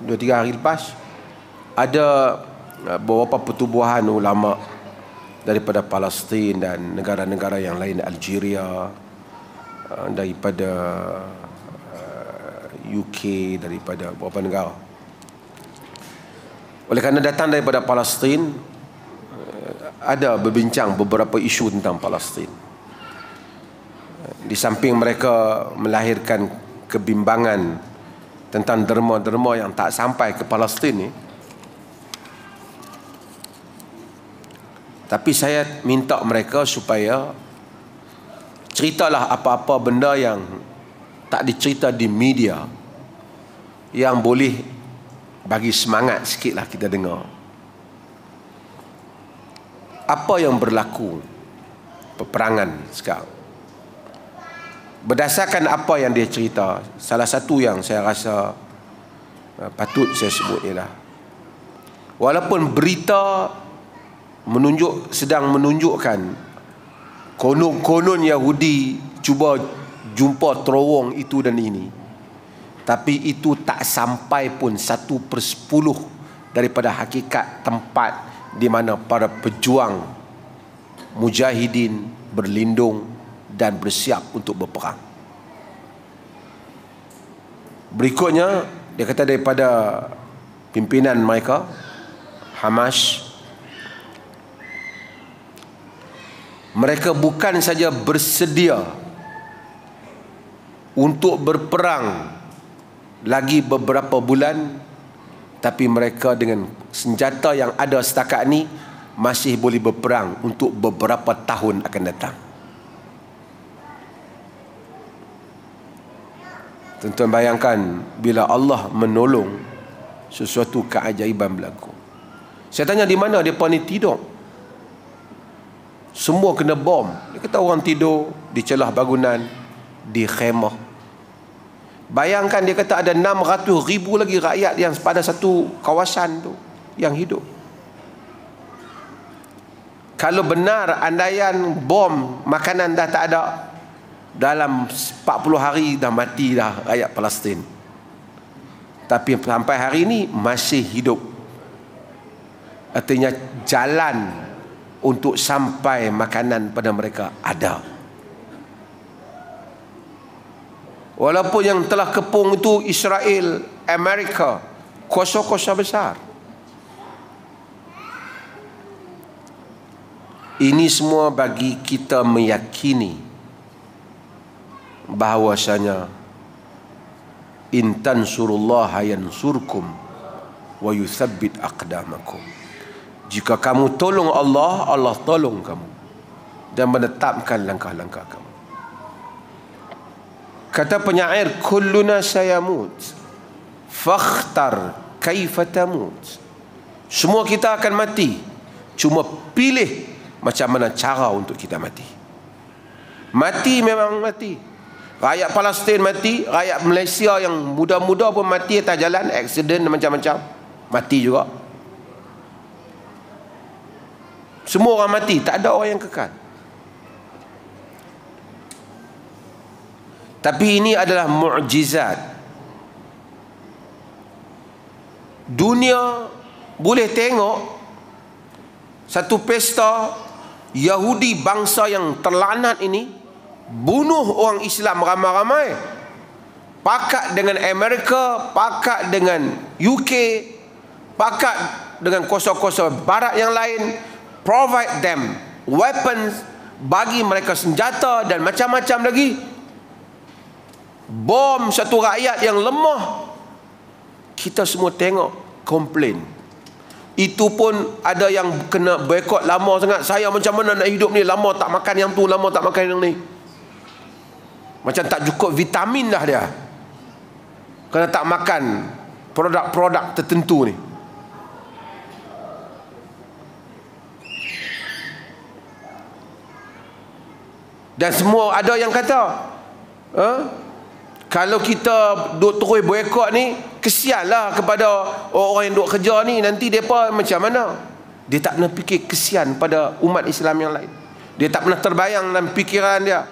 [SPEAKER 1] dua tiga hari lepas ada uh, beberapa pertubuhan ulama daripada Palestin dan negara-negara yang lain Algeria uh, daripada uh, UK daripada beberapa negara oleh kerana datang daripada Palestin ada berbincang beberapa isu tentang Palestin. Di samping mereka melahirkan kebimbangan tentang derma-derma yang tak sampai ke Palestin ni. Tapi saya minta mereka supaya ceritalah apa-apa benda yang tak dicerita di media yang boleh bagi semangat sikitlah kita dengar. Apa yang berlaku peperangan sekarang? Berdasarkan apa yang dia cerita salah satu yang saya rasa uh, patut saya sebut ialah walaupun berita menunjuk sedang menunjukkan konon-konon Yahudi cuba jumpa terowong itu dan ini tapi itu tak sampai pun satu per sepuluh daripada hakikat tempat di mana para pejuang mujahidin berlindung dan bersiap untuk berperang. Berikutnya dia kata daripada pimpinan mereka Hamas mereka bukan saja bersedia untuk berperang lagi beberapa bulan tapi mereka dengan senjata yang ada setakat ini masih boleh berperang untuk beberapa tahun akan datang. Tuan-tuan bayangkan bila Allah menolong sesuatu keajaiban berlaku. Saya tanya di mana dia ni tidur? Semua kena bom. Dia kata orang tidur di celah bangunan, di khemah. Bayangkan dia kata ada 600 ribu lagi rakyat yang pada satu kawasan tu yang hidup. Kalau benar andaian bom makanan dah tak ada, dalam 40 hari dah mati dah rakyat Palestin. Tapi sampai hari ini masih hidup. Artinya jalan untuk sampai makanan pada mereka ada. Walaupun yang telah kepung itu Israel, Amerika, kuasa-kuasa besar. Ini semua bagi kita meyakini bahwasanya intan surullah yansurkum wa yuthabbit aqdamakum jika kamu tolong Allah Allah tolong kamu. Dan menetapkan langkah-langkah kamu. Kata penyair kulluna sayamut. Fakhtar kaifa tamut. Semua kita akan mati. Cuma pilih macam mana cara untuk kita mati. Mati memang mati. Rakyat Palestin mati, rakyat Malaysia yang muda-muda pun mati atas jalan, accident macam-macam. Mati juga. Semua orang mati, tak ada orang yang kekal. Tapi ini adalah mukjizat. Dunia boleh tengok satu pesta Yahudi bangsa yang terlanat ini bunuh orang Islam ramai-ramai pakat dengan Amerika pakat dengan UK pakat dengan kuasa-kuasa barat yang lain provide them weapons bagi mereka senjata dan macam-macam lagi. Bom satu rakyat yang lemah. Kita semua tengok komplain. Itu pun ada yang kena boycott lama sangat. Saya macam mana nak hidup ni? Lama tak makan yang tu lama tak makan yang ni. Macam tak cukup vitamin dah dia. Kerana tak makan produk-produk tertentu ni. Dan semua ada yang kata, eh, kalau kita duk terus boykot ni, kesianlah kepada orang yang duk kerja ni, nanti mereka macam mana? Dia tak pernah fikir kesian pada umat Islam yang lain. Dia tak pernah terbayang dalam fikiran dia.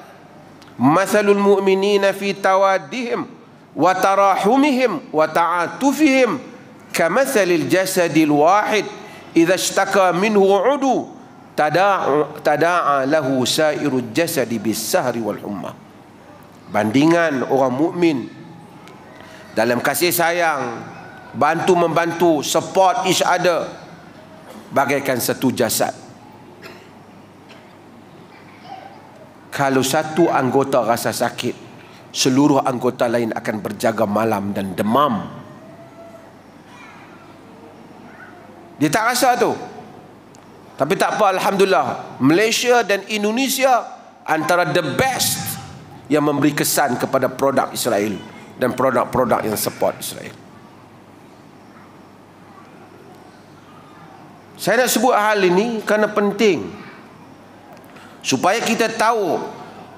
[SPEAKER 1] Mathalul mu'minina fi tawaddihim wa tarahumihim wa ta'atufihim kamathalil jasadil wahid idza ishtaka minhu 'udu tada'a lahu sairul jasadi bis sahri wal humma. Bandingan orang mukmin dalam kasih sayang bantu membantu support each other bagaikan satu jasad. Kalau satu anggota rasa sakit seluruh anggota lain akan berjaga malam dan demam. Dia tak rasa tu tapi tak apa Alhamdulillah. Malaysia dan Indonesia antara the best yang memberi kesan kepada produk Israel dan produk-produk yang support Israel. Saya nak sebut hal ini kerana penting. Supaya kita tahu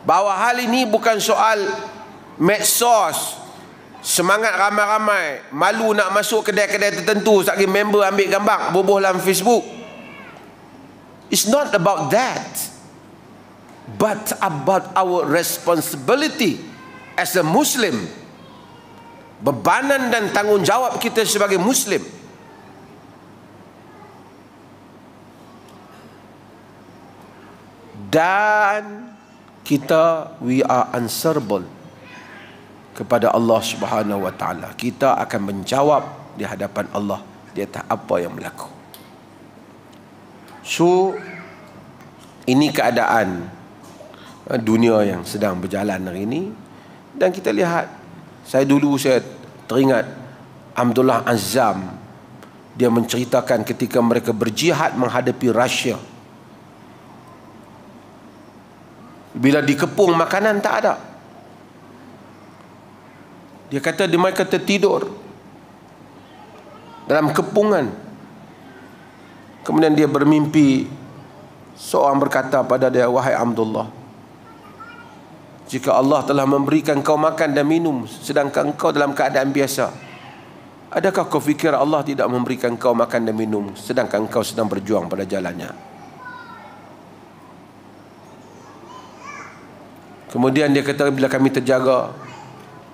[SPEAKER 1] bahawa hal ini bukan soal medsos semangat ramai-ramai malu nak masuk kedai-kedai tertentu satgi member ambil gambar bubuh dalam Facebook it's not about that but about our responsibility as a Muslim bebanan dan tanggungjawab kita sebagai Muslim dan kita we are answerable kepada Allah Subhanahu wa taala. Kita akan menjawab di hadapan Allah di atas apa yang berlaku. So ini keadaan uh, dunia yang sedang berjalan hari ini. Dan kita lihat saya dulu saya teringat Abdullah Azam dia menceritakan ketika mereka berjihad menghadapi Rusia bila dikepung makanan tak ada. Dia kata mereka tertidur dalam kepungan. Kemudian dia bermimpi seorang berkata pada dia wahai Abdullah jika Allah telah memberikan kau makan dan minum sedangkan kau dalam keadaan biasa adakah kau fikir Allah tidak memberikan kau makan dan minum sedangkan kau sedang berjuang pada jalannya? Kemudian dia kata bila kami terjaga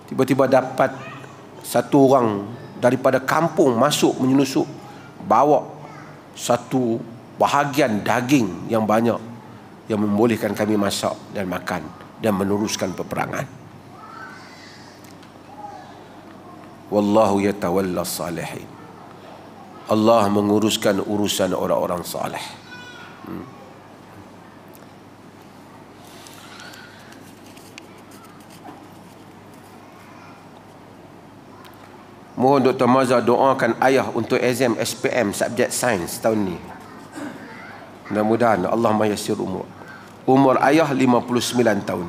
[SPEAKER 1] tiba-tiba dapat satu orang daripada kampung masuk menyelusuk bawa satu bahagian daging yang banyak yang membolehkan kami masak dan makan dan meneruskan peperangan. Wallahu yatawalla salihin. Allah menguruskan urusan orang-orang saleh hmm. Mohon Dr. Mazhar doakan ayah untuk exam SPM subjek sains tahun ni. Mudah-mudahan Allah mayasir umur. Umur ayah 59 tahun.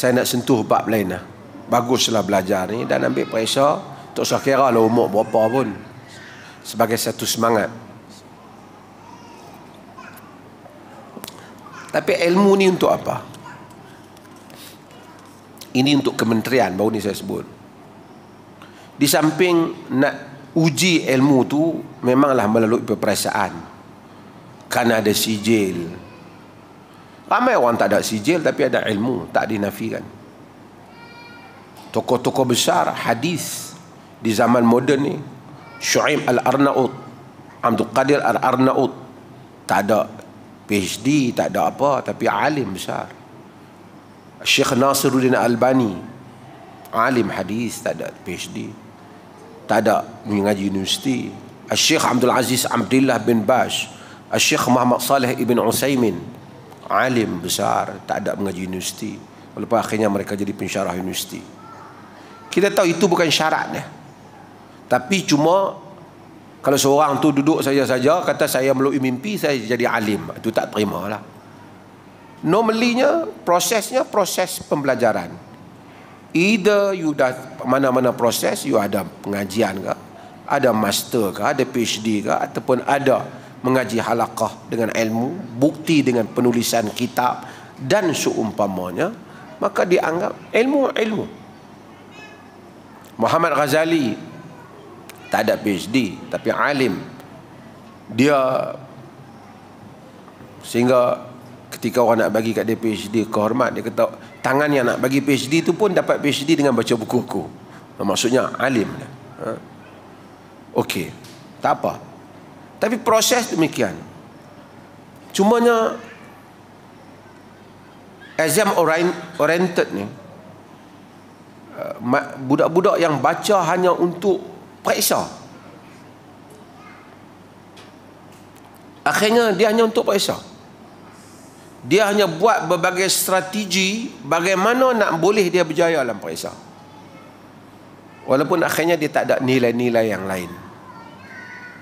[SPEAKER 1] Saya nak sentuh bab lain lah. Baguslah belajar ni dan ambil periksa. Tak usah kira lah umur berapa pun. Sebagai satu semangat. Tapi ilmu ni untuk apa? Ini untuk kementerian baru ni saya sebut. Di samping nak uji ilmu tu memanglah melalui peperiksaan. Kan ada sijil. Ramai orang tak ada sijil tapi ada ilmu, tak dinafikan. Tokoh-tokoh besar hadis di zaman moden ni Syuaib Al-Arnaud Abdul Qadir Al-Arnaud tak ada PhD tak ada apa tapi alim besar. Syekh Nasiruddin Albani alim hadis tak ada PhD tak ada mengaji universiti. Syekh Abdul Aziz Abdullah bin Bash Syekh Muhammad Saleh Ibn Usaimin alim besar tak ada mengaji universiti. Walaupun akhirnya mereka jadi pensyarah universiti. Kita tahu itu bukan syaratnya tapi cuma kalau seorang tu duduk saja-saja kata saya melalui mimpi saya jadi alim, itu tak terima lah. Normalnya prosesnya proses pembelajaran. Either you dah mana-mana proses you ada pengajian ke, ada master ke, ada PhD ke ataupun ada mengaji halakah dengan ilmu, bukti dengan penulisan kitab dan seumpamanya, maka dianggap ilmu ilmu. Muhammad Ghazali tak ada PhD tapi alim. Dia sehingga ketika orang nak bagi kat dia PhD kehormat dia kata tangan yang nak bagi PhD tu pun dapat PhD dengan baca buku-buku maksudnya alim ha? Okey, tak apa. Tapi proses demikian. Cumanya exam oriented ni uh, budak-budak yang baca hanya untuk periksa akhirnya dia hanya untuk periksa dia hanya buat berbagai strategi bagaimana nak boleh dia berjaya dalam periksa walaupun akhirnya dia tak ada nilai-nilai yang lain.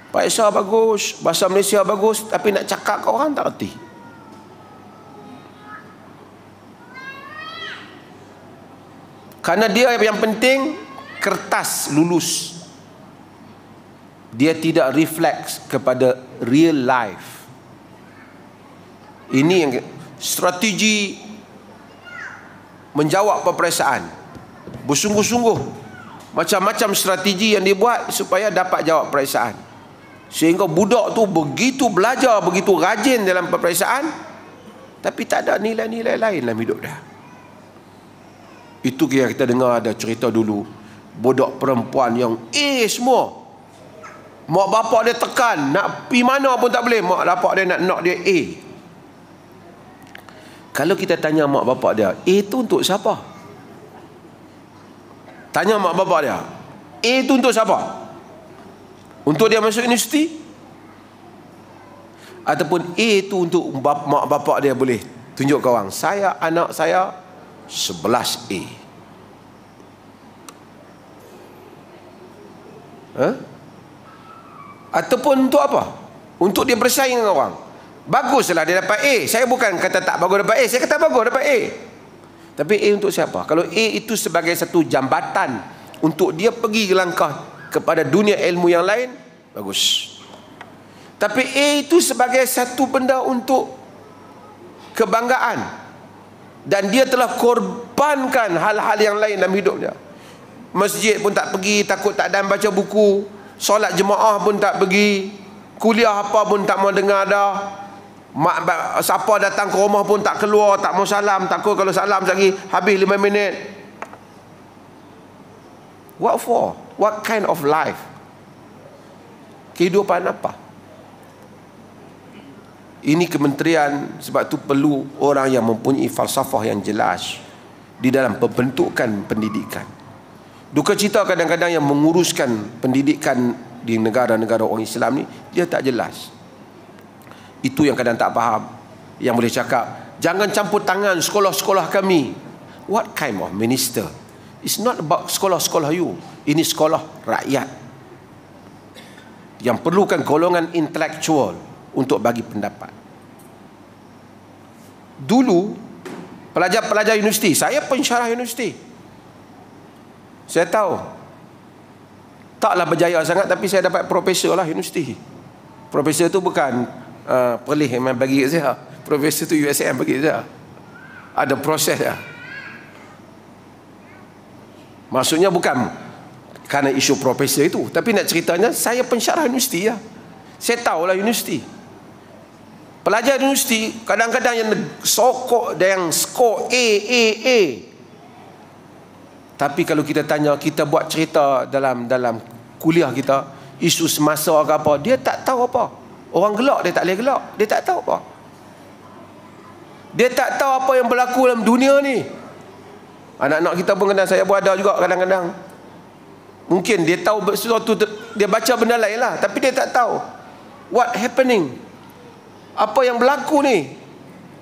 [SPEAKER 1] Periksa bagus bahasa Malaysia bagus tapi nak cakap ke orang tak erti kerana dia yang penting kertas lulus dia tidak refleks kepada real life. Ini yang strategi menjawab peperiksaan. Bersungguh-sungguh. Macam-macam strategi yang dibuat supaya dapat jawab peperiksaan. Sehingga budak tu begitu belajar begitu rajin dalam peperiksaan tapi tak ada nilai-nilai lain dalam hidup dia. Itu yang kita dengar ada cerita dulu. Budak perempuan yang A semua mak bapak dia tekan nak pergi mana pun tak boleh mak bapak dia nak nak dia A kalau kita tanya mak bapak dia, A tu untuk siapa? Tanya mak bapak dia, A tu untuk siapa? Untuk dia masuk universiti? Ataupun A tu untuk mak bapak dia boleh tunjuk ke orang, saya anak saya 11 A. Ataupun untuk apa? Untuk dia bersaing dengan orang. Baguslah dia dapat A. Saya bukan kata tak bagus dapat A. Saya kata bagus dapat A. Tapi A untuk siapa? Kalau A itu sebagai satu jambatan untuk dia pergi langkah kepada dunia ilmu yang lain, bagus. Tapi A itu sebagai satu benda untuk kebanggaan. Dan dia telah korbankan hal-hal yang lain dalam hidupnya. Masjid pun tak pergi, takut tak dan baca buku. Solat jemaah pun tak pergi. Kuliah apa pun tak mau dengar dah. Mak siapa datang ke rumah pun tak keluar tak mau salam takut kalau salam lagi habis lima minit. What for? What kind of life? Kehidupan apa? Ini kementerian sebab tu perlu orang yang mempunyai falsafah yang jelas di dalam pembentukan pendidikan duka cita kadang-kadang yang menguruskan pendidikan di negara-negara orang Islam ni dia tak jelas. Itu yang kadang tak faham. Yang boleh cakap jangan campur tangan sekolah-sekolah kami. What kind of minister? It's not about sekolah-sekolah you. Ini sekolah rakyat. Yang perlukan golongan intelektual untuk bagi pendapat. Dulu pelajar-pelajar universiti saya pensyarah universiti saya tahu. Taklah berjaya sangat tapi saya dapat profesor lah universiti. Profesor itu bukan uh, Perlis memang bagi kat saya. Profesor tu USM bagi saya. Ada proses ya. Maksudnya bukan Kerana isu profesor itu Tapi nak ceritanya Saya pensyarah universiti ya. Saya tahulah universiti. Pelajar universiti Kadang-kadang yang sokok Dan yang skor A, A, A Tapi kalau kita tanya Kita buat cerita dalam dalam kuliah kita Isu semasa ke apa Dia tak tahu apa Orang gelak dia tak boleh gelak. Dia tak tahu apa. Dia tak tahu apa yang berlaku dalam dunia ni. Anak-anak kita pun kadang saya pun ada juga kadang-kadang. Mungkin dia tahu sesuatu dia baca benda lain lah. Tapi dia tak tahu. What happening? Apa yang berlaku ni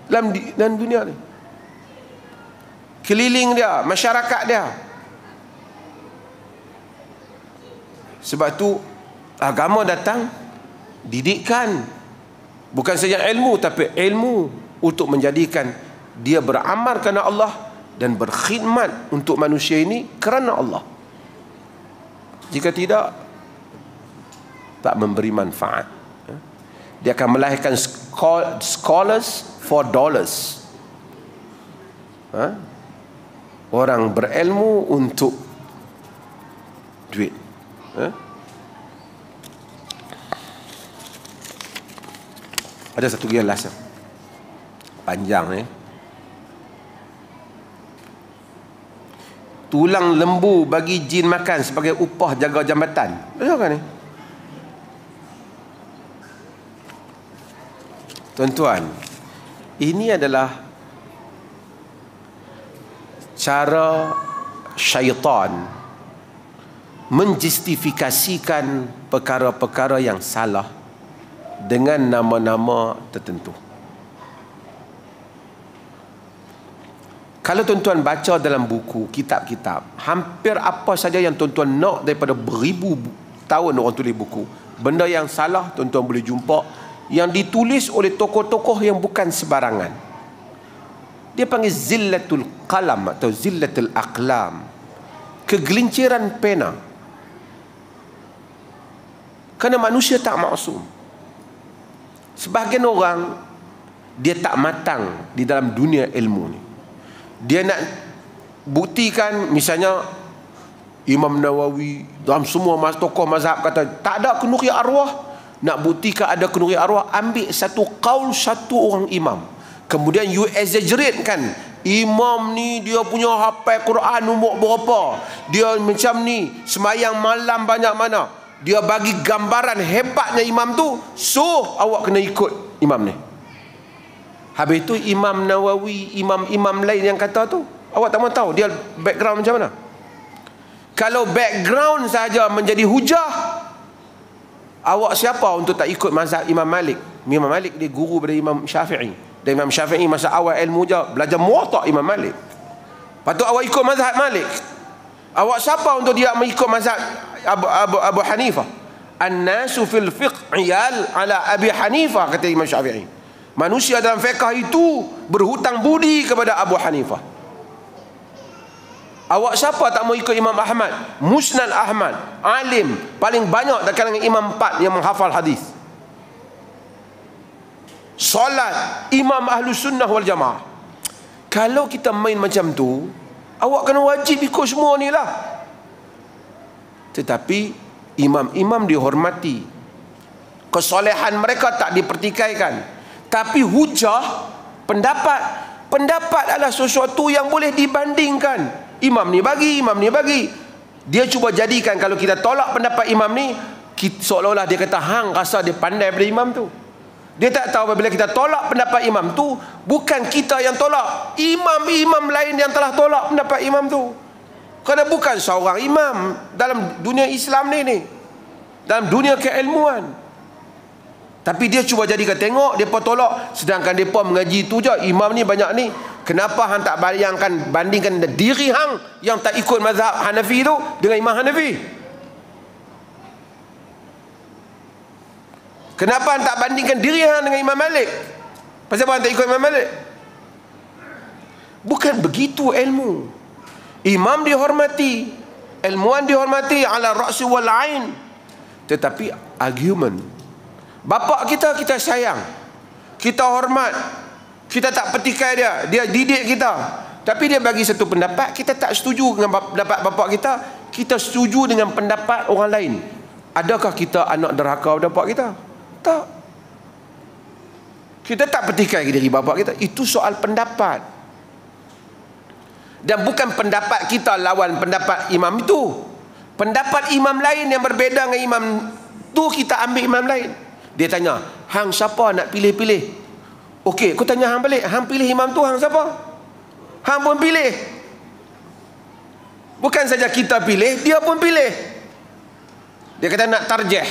[SPEAKER 1] dalam, dalam dunia ni. Keliling dia, masyarakat dia. Sebab tu agama datang didikan bukan saja ilmu tapi ilmu untuk menjadikan dia beramal kerana Allah dan berkhidmat untuk manusia ini kerana Allah. Jika tidak tak memberi manfaat. Dia akan melahirkan scholars for dollars. Ha? orang berilmu untuk duit Ada satu lagi last Panjang eh Tulang lembu bagi jin makan sebagai upah jaga jambatan. Betul kan ni? Tuan-tuan, ini adalah cara syaitan menjustifikasikan perkara-perkara yang salah dengan nama-nama tertentu. Kalau tuan-tuan baca dalam buku, kitab-kitab, hampir apa saja yang tuan-tuan nak daripada beribu tahun orang tulis buku, benda yang salah tuan-tuan boleh jumpa yang ditulis oleh tokoh-tokoh yang bukan sebarangan. Dia panggil zillatul qalam atau zillatul aqlam. Kegelinciran pena. Kerana manusia tak maksum. Sebahagian orang dia tak matang di dalam dunia ilmu ni. Dia nak buktikan misalnya Imam Nawawi dalam semua tokoh mazhab kata tak ada kenuri arwah nak buktikan ada kenuri arwah ambil satu kaul satu orang imam kemudian you exaggerate kan imam ni dia punya hafal Quran umur berapa dia macam ni semayang malam banyak mana dia bagi gambaran hebatnya imam tu so awak kena ikut imam ni. Habis tu imam Nawawi imam-imam lain yang kata tu awak tak mahu tahu dia background macam mana? Kalau background saja menjadi hujah awak siapa untuk tak ikut mazhab Imam Malik? Imam Malik dia guru pada Imam Syafi'i. Dan Imam Syafi'i masa awal ilmu je belajar muwatta Imam Malik. Patut awak ikut mazhab Malik. Awak siapa untuk dia mengikut mazhab Abu, Abu, Abu Hanifah An-nasu fil fiqh iyal ala Abi Hanifah kata Imam Syafi'i. Manusia dalam fiqh itu berhutang budi kepada Abu Hanifah awak siapa tak mau ikut Imam Ahmad? Musnad Ahmad alim paling banyak dekat dengan Imam empat yang menghafal hadis. Solat Imam Ahlu Sunnah wal Jamaah. Kalau kita main macam tu awak kena wajib ikut semua ni lah tetapi imam-imam dihormati. Kesolehan mereka tak dipertikaikan. Tapi hujah pendapat pendapat adalah sesuatu yang boleh dibandingkan. Imam ni bagi imam ni bagi. Dia cuba jadikan kalau kita tolak pendapat imam ni seolah-olah dia kata hang rasa dia pandai daripada imam tu. Dia tak tahu apabila kita tolak pendapat imam tu bukan kita yang tolak. Imam-imam lain yang telah tolak pendapat imam tu kerana bukan seorang imam dalam dunia Islam ni ni. Dalam dunia keilmuan. Tapi dia cuba jadikan tengok, dia tolak. Sedangkan dia mengaji tu je. Imam ni banyak ni. Kenapa hang tak bayangkan, bandingkan diri hang yang tak ikut mazhab Hanafi tu dengan Imam Hanafi? Kenapa hang tak bandingkan diri hang dengan Imam Malik? Pasal apa hang tak ikut Imam Malik? Bukan begitu ilmu. Imam dihormati, ilmuwan dihormati ala ra'si wal ain. Tetapi argument. Bapak kita kita sayang. Kita hormat. Kita tak petikai dia. Dia didik kita. Tapi dia bagi satu pendapat, kita tak setuju dengan pendapat bapak kita. Kita setuju dengan pendapat orang lain. Adakah kita anak derhaka bapak kita? Tak. Kita tak petikai diri bapak kita. Itu soal pendapat dan bukan pendapat kita lawan pendapat imam itu. Pendapat imam lain yang berbeza dengan imam tu kita ambil imam lain. Dia tanya hang siapa nak pilih-pilih? Okey aku tanya hang balik. Hang pilih imam tu hang siapa? Hang pun pilih. Bukan saja kita pilih dia pun pilih. Dia kata nak tarjih.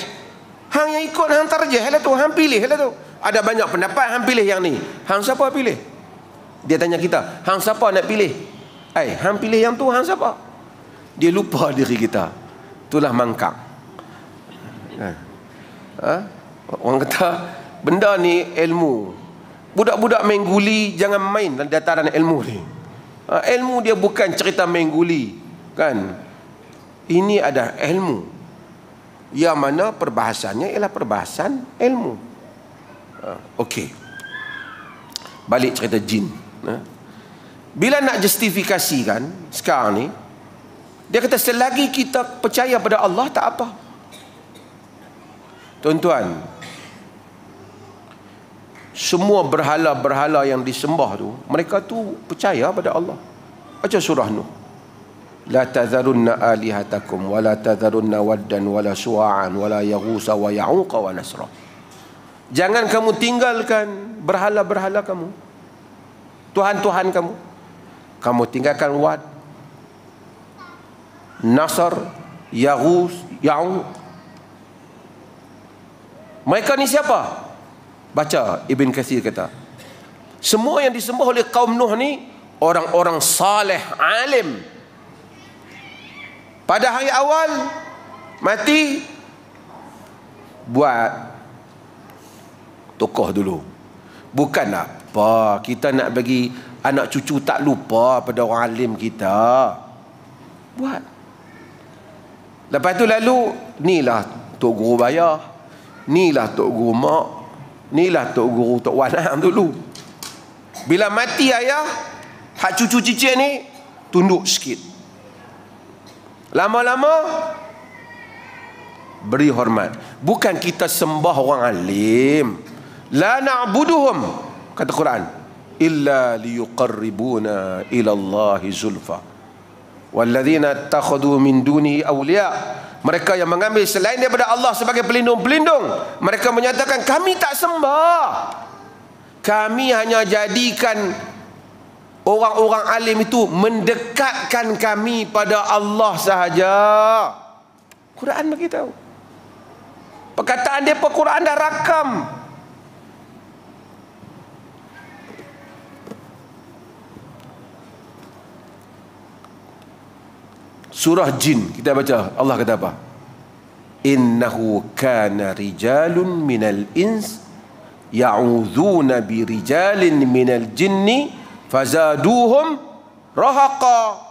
[SPEAKER 1] Hang yang ikut hang tarjih lah tu. Hang pilih lah tu. Ada banyak pendapat hang pilih yang ni. Hang siapa pilih? Dia tanya kita hang siapa nak pilih Eh, hang pilih yang tu, hang siapa? Dia lupa (laughs) diri kita. Itulah mangkak. Ha? ha? Orang kata, benda ni ilmu. Budak-budak main guli, jangan main dataran ilmu ni. Ha? Ilmu dia bukan cerita main guli. Kan? Ini ada ilmu. Yang mana perbahasannya ialah perbahasan ilmu. Ha? Okey. Balik cerita jin. Ha? Bila nak justifikasikan sekarang ni dia kata selagi kita percaya pada Allah tak apa. Tuan-tuan semua berhala-berhala yang disembah tu mereka tu percaya pada Allah. Baca surah Nuh. La tazarunna alihatakum wa la tazarunna waddan wa la su'an wa la yaghusa wa ya'uqa wa nasra. Jangan kamu tinggalkan berhala-berhala kamu. Tuhan-tuhan kamu kamu tinggalkan Wad Nasr Yahus Ya'u mereka ni siapa? baca Ibn Kathir kata semua yang disembah oleh kaum Nuh ni orang-orang saleh alim. Pada hari awal mati buat tokoh dulu. Bukan apa kita nak bagi anak cucu tak lupa pada orang alim kita. Buat. Lepas tu lalu ni lah tok guru bayar. Inilah tok guru mak. Inilah tok guru tok wanang dulu. Bila mati ayah hak cucu cicit ni tunduk sikit. Lama-lama beri hormat. Bukan kita sembah orang alim. La na'buduhum kata Quran illa liyuqarribuna ila Allah zulfa. Walladzina takhadhu min duni awliya. Mereka yang mengambil selain daripada Allah sebagai pelindung-pelindung mereka menyatakan kami tak sembah. Kami hanya jadikan orang-orang alim itu mendekatkan kami pada Allah sahaja. Quran beritahu Perkataan dia Quran dah rakam. Surah Jin kita baca Allah kata apa? Innahu kana rijalun minal ins ya'udzuuna bi rijalin minal jinni fazaduhum rahaqa.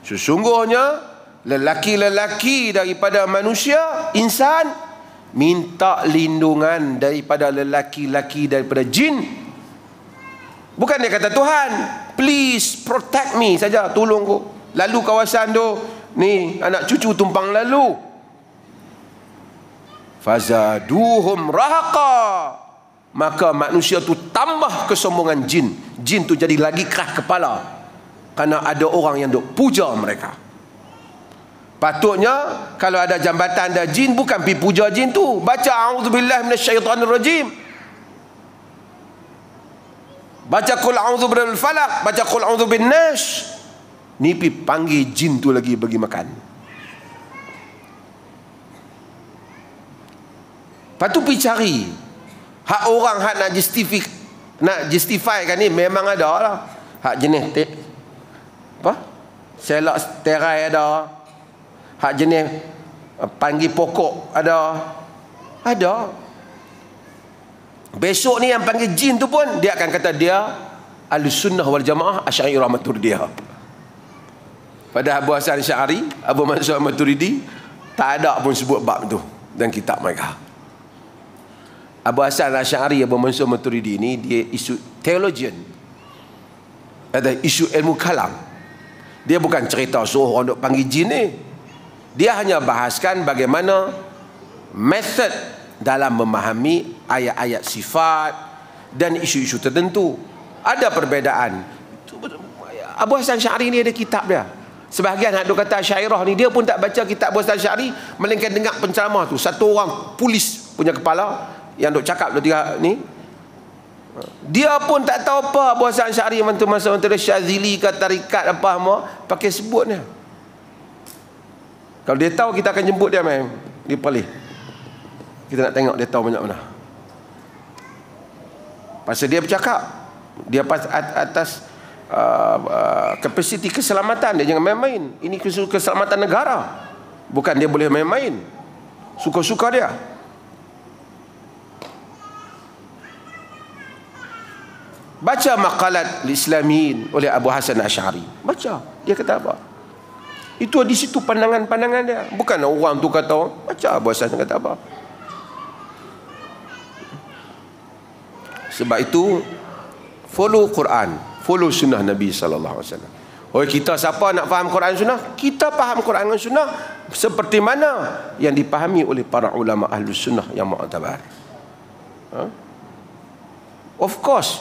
[SPEAKER 1] Sesungguhnya lelaki-lelaki daripada manusia insan minta lindungan daripada lelaki-lelaki daripada jin bukan dia kata Tuhan please protect me saja tolong aku lalu kawasan tu ni anak cucu tumpang lalu fazaduhum rahaqa maka manusia tu tambah kesombongan jin jin tu jadi lagi keras kepala kerana ada orang yang duk puja mereka Patutnya kalau ada jambatan ada jin bukan pi puja jin tu. Baca auzubillah minasyaitonirrajim. Baca qul a'udzu birabbil falaq, baca qul a'udzu binnas. Ni pi panggil jin tu lagi bagi makan. Patu pi cari hak orang hak nak justify nak justify kan ni memang ada lah. Hak jenis te, apa? Selak sterai ada hak jenis eh, panggil pokok ada ada besok ni yang panggil jin tu pun dia akan kata dia al-sunnah wal jamaah asyairah maturidiyah pada Abu Hasan Syari Abu Mansur Maturidi tak ada pun sebut bab tu dan kitab mereka Abu Hasan Asy'ari Abu Mansur Maturidi ni dia isu theologian ada isu ilmu kalam dia bukan cerita suruh orang duk panggil jin ni dia hanya bahaskan bagaimana method dalam memahami ayat-ayat sifat dan isu-isu tertentu. Ada perbezaan. Abu Hasan Syari ni ada kitab dia. Sebahagian hak kata syairah ni dia pun tak baca kitab Abu Hasan Syari melainkan dengar penceramah tu. Satu orang polis punya kepala yang duk cakap dua tiga ni dia pun tak tahu apa Abu Hasan Syari masa masa Syazili ke tarikat apa semua pakai sebutnya. Kalau dia tahu kita akan jemput dia mai. Dia pilih. Kita nak tengok dia tahu banyak mana. Pasal dia bercakap dia atas, atas uh, uh, kapasiti keselamatan dia jangan main-main. Ini keselamatan negara. Bukan dia boleh main-main. Suka-suka dia. Baca makalat Islamin oleh Abu Hasan Ash'ari. Baca. Dia kata apa? Itu di situ pandangan-pandangan dia. Bukan orang tu kata, baca Abu Hasan kata apa. Sebab itu follow Quran, follow sunnah Nabi sallallahu alaihi wasallam. Oh kita siapa nak faham Quran sunnah? Kita faham Quran dan sunnah seperti mana yang dipahami oleh para ulama ahli sunnah yang mu'tabar. Ha? Of course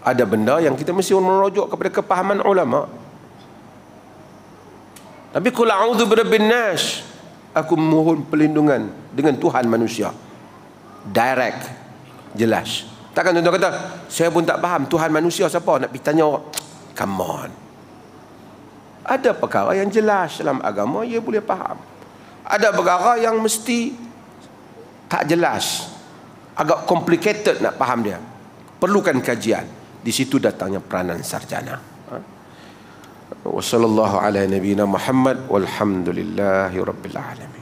[SPEAKER 1] ada benda yang kita mesti merujuk kepada kepahaman ulama tapi kul a'udzu birabbin nas. Aku mohon perlindungan dengan Tuhan manusia. Direct. Jelas. Takkan tuan-tuan kata, saya pun tak faham Tuhan manusia siapa nak pergi tanya orang. Come on. Ada perkara yang jelas dalam agama, ia boleh faham. Ada perkara yang mesti tak jelas. Agak complicated nak faham dia. Perlukan kajian. Di situ datangnya peranan sarjana. Ha? Wassalamualaikum warahmatullahi wabarakatuh. Walhamdulillahi rabbil alamin.